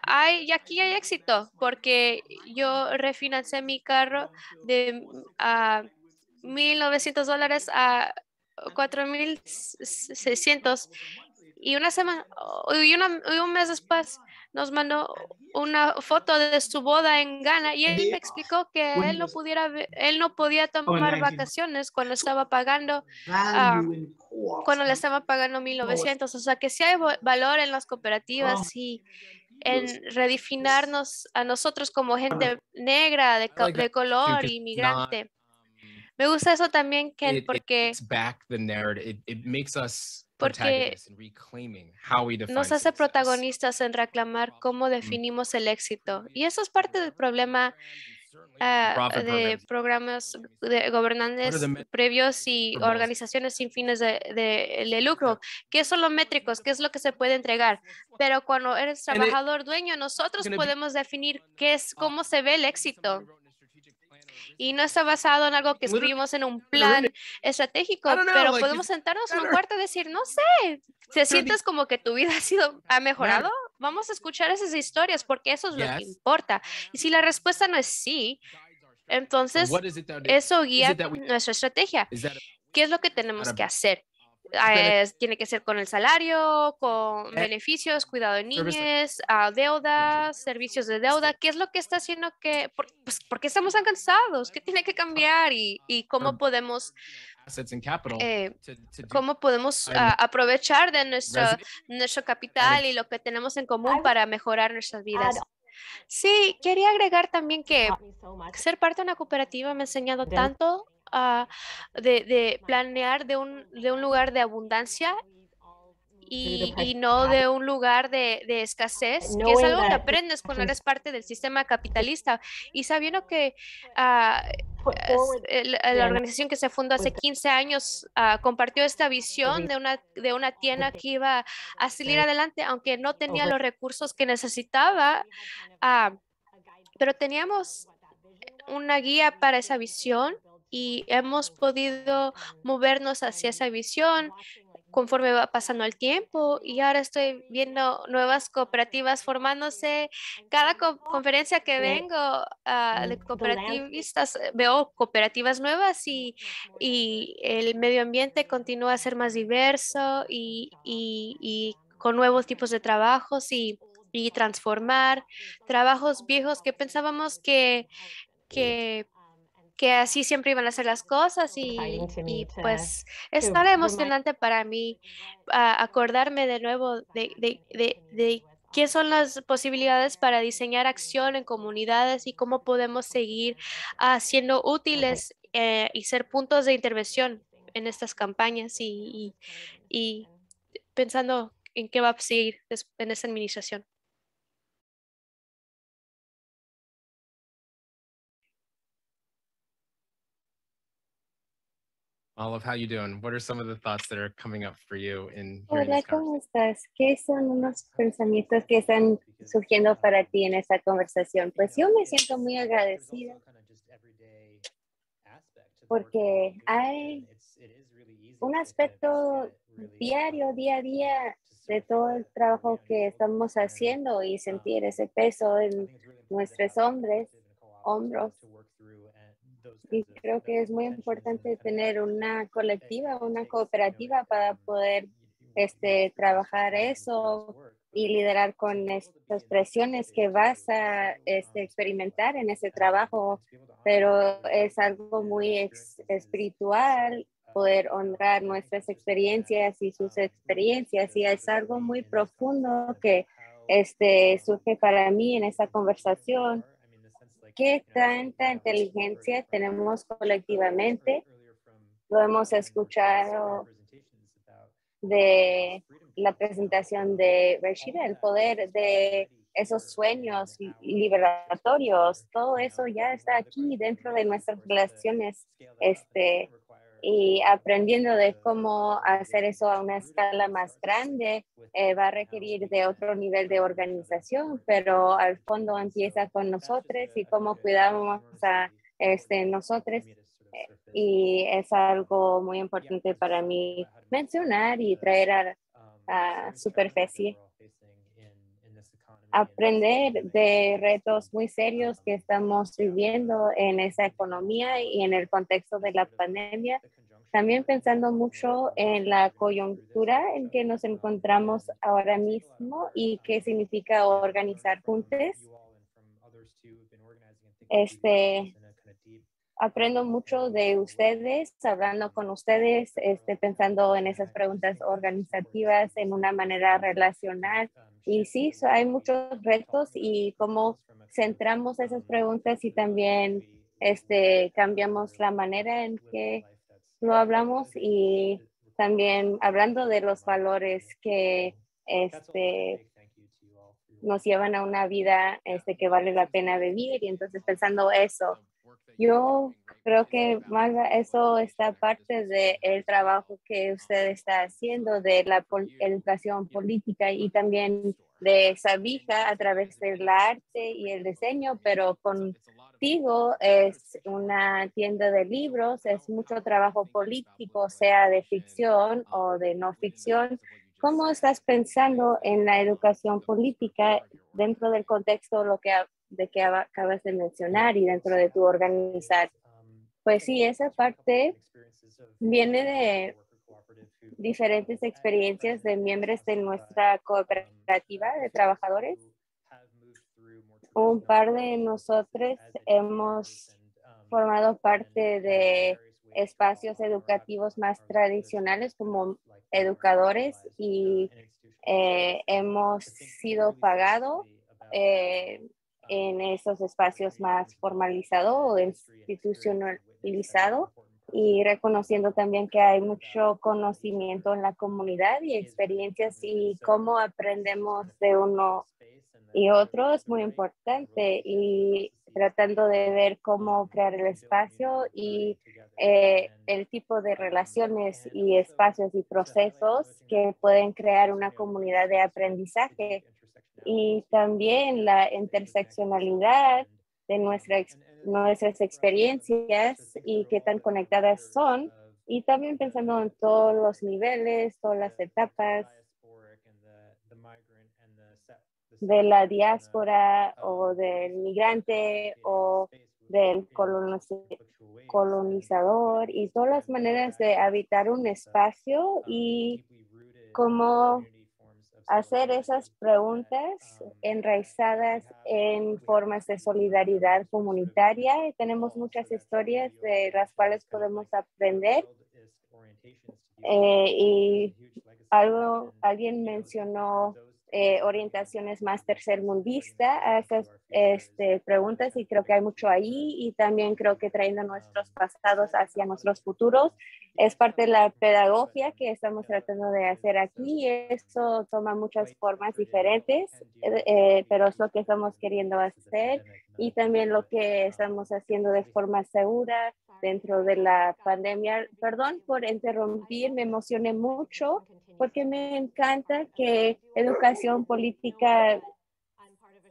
hay, y aquí hay éxito porque yo refinancé mi carro de a 1.900 dólares a 4.600 y una semana y, una- y un mes después nos mandó una foto de su boda en Ghana y él me explicó que él no pudiera él no podía tomar vacaciones cuando estaba pagando ah, cuando le estaba pagando 1900 o sea que sí hay valor en las cooperativas y en redefinirnos a nosotros como gente negra de, de color inmigrante me gusta eso también que It, it porque takes back the narrative. It, it makes us Porque protagonists in reclaiming how we define nos hace protagonistas en reclamar cómo definimos el éxito. Y eso es parte del problema Profit de programas de gobernantes previos y organizaciones sin fines de, de- de lucro. ¿Qué son los métricos? ¿Qué es lo que se puede entregar? Pero cuando eres it- trabajador dueño, nosotros podemos definir qué es, cómo se ve el éxito. Y no está basado en algo que escribimos en un plan estratégico, pero podemos sentarnos en un cuarto y decir, no sé, ¿te sientes como que tu vida ha sido, ha mejorado? Vamos a escuchar esas historias porque eso es lo que importa. Y si la respuesta no es sí, entonces eso guía nuestra estrategia. is that ¿Qué es lo que tenemos que hacer? Es- tiene que ser con el salario, con Eh, beneficios, cuidado de niñez, ah, deuda, servicios de deuda. ¿Qué es lo que está haciendo que, por, pues, por qué estamos tan cansados? ¿Qué tiene que cambiar? Y, y cómo podemos, eh, cómo podemos ah, aprovechar de nuestro, nuestro capital y lo que tenemos en común para mejorar nuestras vidas. Sí, quería agregar también que ser parte de una cooperativa me ha enseñado tanto ah, de, de planear de un, de un lugar de abundancia y, y no de un lugar de, de escasez, que es algo que aprendes cuando eres parte del sistema capitalista. Y sabiendo que el- la organización que se fundó hace 15 años ah, compartió esta visión de una, de una tienda que iba a salir adelante, aunque no tenía los recursos que necesitaba, pero teníamos una guía para esa visión y hemos podido movernos hacia esa visión conforme va pasando el tiempo y ahora estoy viendo nuevas cooperativas formándose. Cada co- conferencia que vengo ah, de cooperativistas, eh, veo cooperativas nuevas y, y el medio ambiente continúa a ser más diverso y, y- y con nuevos tipos de trabajos y, y transformar trabajos viejos que pensábamos que, que que así siempre iban a ser las cosas y, y, pues es tan emocionante para mí ah, acordarme de nuevo de, de, de, de qué son las posibilidades para diseñar acción en comunidades y cómo podemos seguir ah, siendo útiles eh, y ser puntos de intervención en estas campañas y, y, y pensando en qué va a seguir en esta administración. Olive, how you doing? What are some of the thoughts that are coming up for you in Hola, ¿cómo estás? ¿Qué son unos pensamientos que están surgiendo para ti en esta conversación? Pues yo me siento muy agradecida porque hay un aspecto diario, día a día de todo el trabajo que estamos haciendo y sentir ese peso en nuestros hombres, hombros. Y creo que es muy importante tener una colectiva, una cooperativa para poder este, trabajar eso y liderar con estas presiones que vas a este, experimentar en ese trabajo, pero es algo muy espiritual poder honrar nuestras experiencias y sus experiencias y es algo muy profundo que este, surge para mí en esa conversación. ¿Qué tanta inteligencia tenemos colectivamente? Lo hemos escuchado de la presentación de Rashida, el poder de esos sueños li- liberatorios, todo eso ya está aquí dentro de nuestras relaciones este, y aprendiendo de cómo hacer eso a una escala más grande eh, va a requerir de otro nivel de organización, pero al fondo empieza con nosotros y cómo cuidamos a este, nosotros eh, y es algo muy importante para mí mencionar y traer a, a superficie. Aprender de retos muy serios que estamos viviendo en esa economía y en el contexto de la pandemia. También pensando mucho en la coyuntura en que nos encontramos ahora mismo y qué significa organizar juntos. Este, aprendo mucho de ustedes, hablando con ustedes, este, pensando en esas preguntas organizativas en una manera relacional. Y sí, hay muchos retos y cómo centramos esas preguntas y también este, cambiamos la manera en que lo hablamos y también hablando de los valores que este, nos llevan a una vida este, que vale la pena vivir. Y entonces pensando eso, yo creo que más eso está parte del trabajo que usted está haciendo de la educación política y también de Sabija a través del arte y el diseño, pero contigo es una tienda de libros, es mucho trabajo político, sea de ficción o de no ficción. ¿Cómo estás pensando en la educación política dentro del contexto lo que, de que acabas de mencionar y dentro de tu organizar? Pues sí, esa parte viene de diferentes experiencias de miembros de nuestra cooperativa de trabajadores. Un par de nosotros hemos formado parte de espacios educativos más tradicionales como educadores y eh, hemos sido pagados eh, en esos espacios más formalizados o institucionalizados y reconociendo también que hay mucho conocimiento en la comunidad y experiencias y cómo aprendemos de uno y otro es muy importante y tratando de ver cómo crear el espacio y eh, el tipo de relaciones y espacios y procesos que pueden crear una comunidad de aprendizaje y también la interseccionalidad de nuestra nuestras experiencias y qué tan conectadas son. Y también pensando en todos los niveles, todas las etapas de la diáspora o del migrante o del colonizador y todas las maneras de habitar un espacio y cómo hacer esas preguntas enraizadas en formas de solidaridad comunitaria. Tenemos muchas historias de las cuales podemos aprender. Eh, y algo, alguien mencionó eh, orientaciones más tercermundista a esas este, preguntas y creo que hay mucho ahí y también creo que trayendo nuestros pasados hacia nuestros futuros es parte de la pedagogía que estamos tratando de hacer aquí. Eso toma muchas formas diferentes, eh, eh, pero es lo que estamos queriendo hacer y también lo que estamos haciendo de forma segura dentro de la pandemia. Perdón por interrumpir, me emocioné mucho porque me encanta que educación política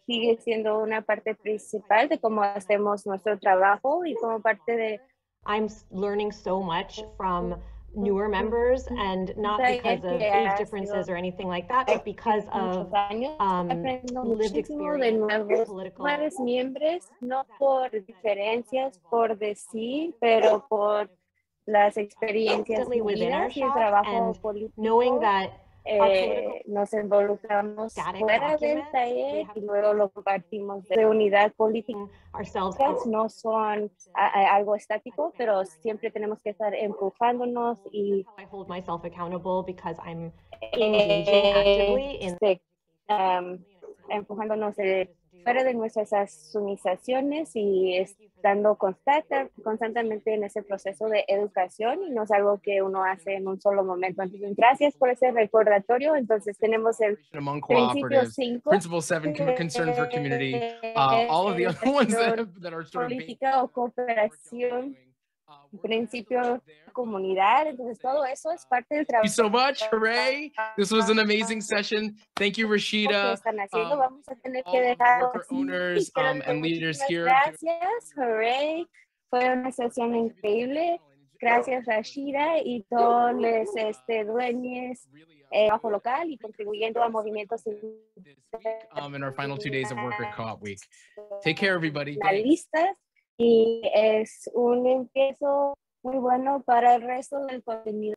sigue siendo una parte principal de cómo hacemos nuestro trabajo y como parte de I'm learning so much from newer members and not because of age differences or anything like that, but because of um, lived experience. Political. miembros, no por diferencias, por decir, pero por las experiencias vividas y el trabajo político. Knowing that eh, nos involucramos fuera del taller y luego lo compartimos de unidad política. No son algo estático, pero siempre tenemos que estar empujándonos y in este, um, empujándonos de fuera de nuestras asumizaciones y estando constante, constantemente en ese proceso de educación y no es algo que uno hace en un solo momento. Entonces, gracias por ese recordatorio. Entonces, tenemos el principio 5. Principle 7, concern for community. Uh, all of the other ones that, that are sort of política o cooperación principio comunidad, entonces todo eso es parte del trabajo. Thank you so much, hooray! This was an amazing session. Thank you, Rashida. Um, vamos a tener que dejar owners um, and leaders here. Gracias, hooray! Fue una sesión increíble. Gracias, Rashida, y todos los este, dueños eh, bajo local y contribuyendo a movimientos. Um, in our final two days of Worker Co-op Week. Take care, everybody. Listas y es un empiezo muy bueno para el resto del contenido.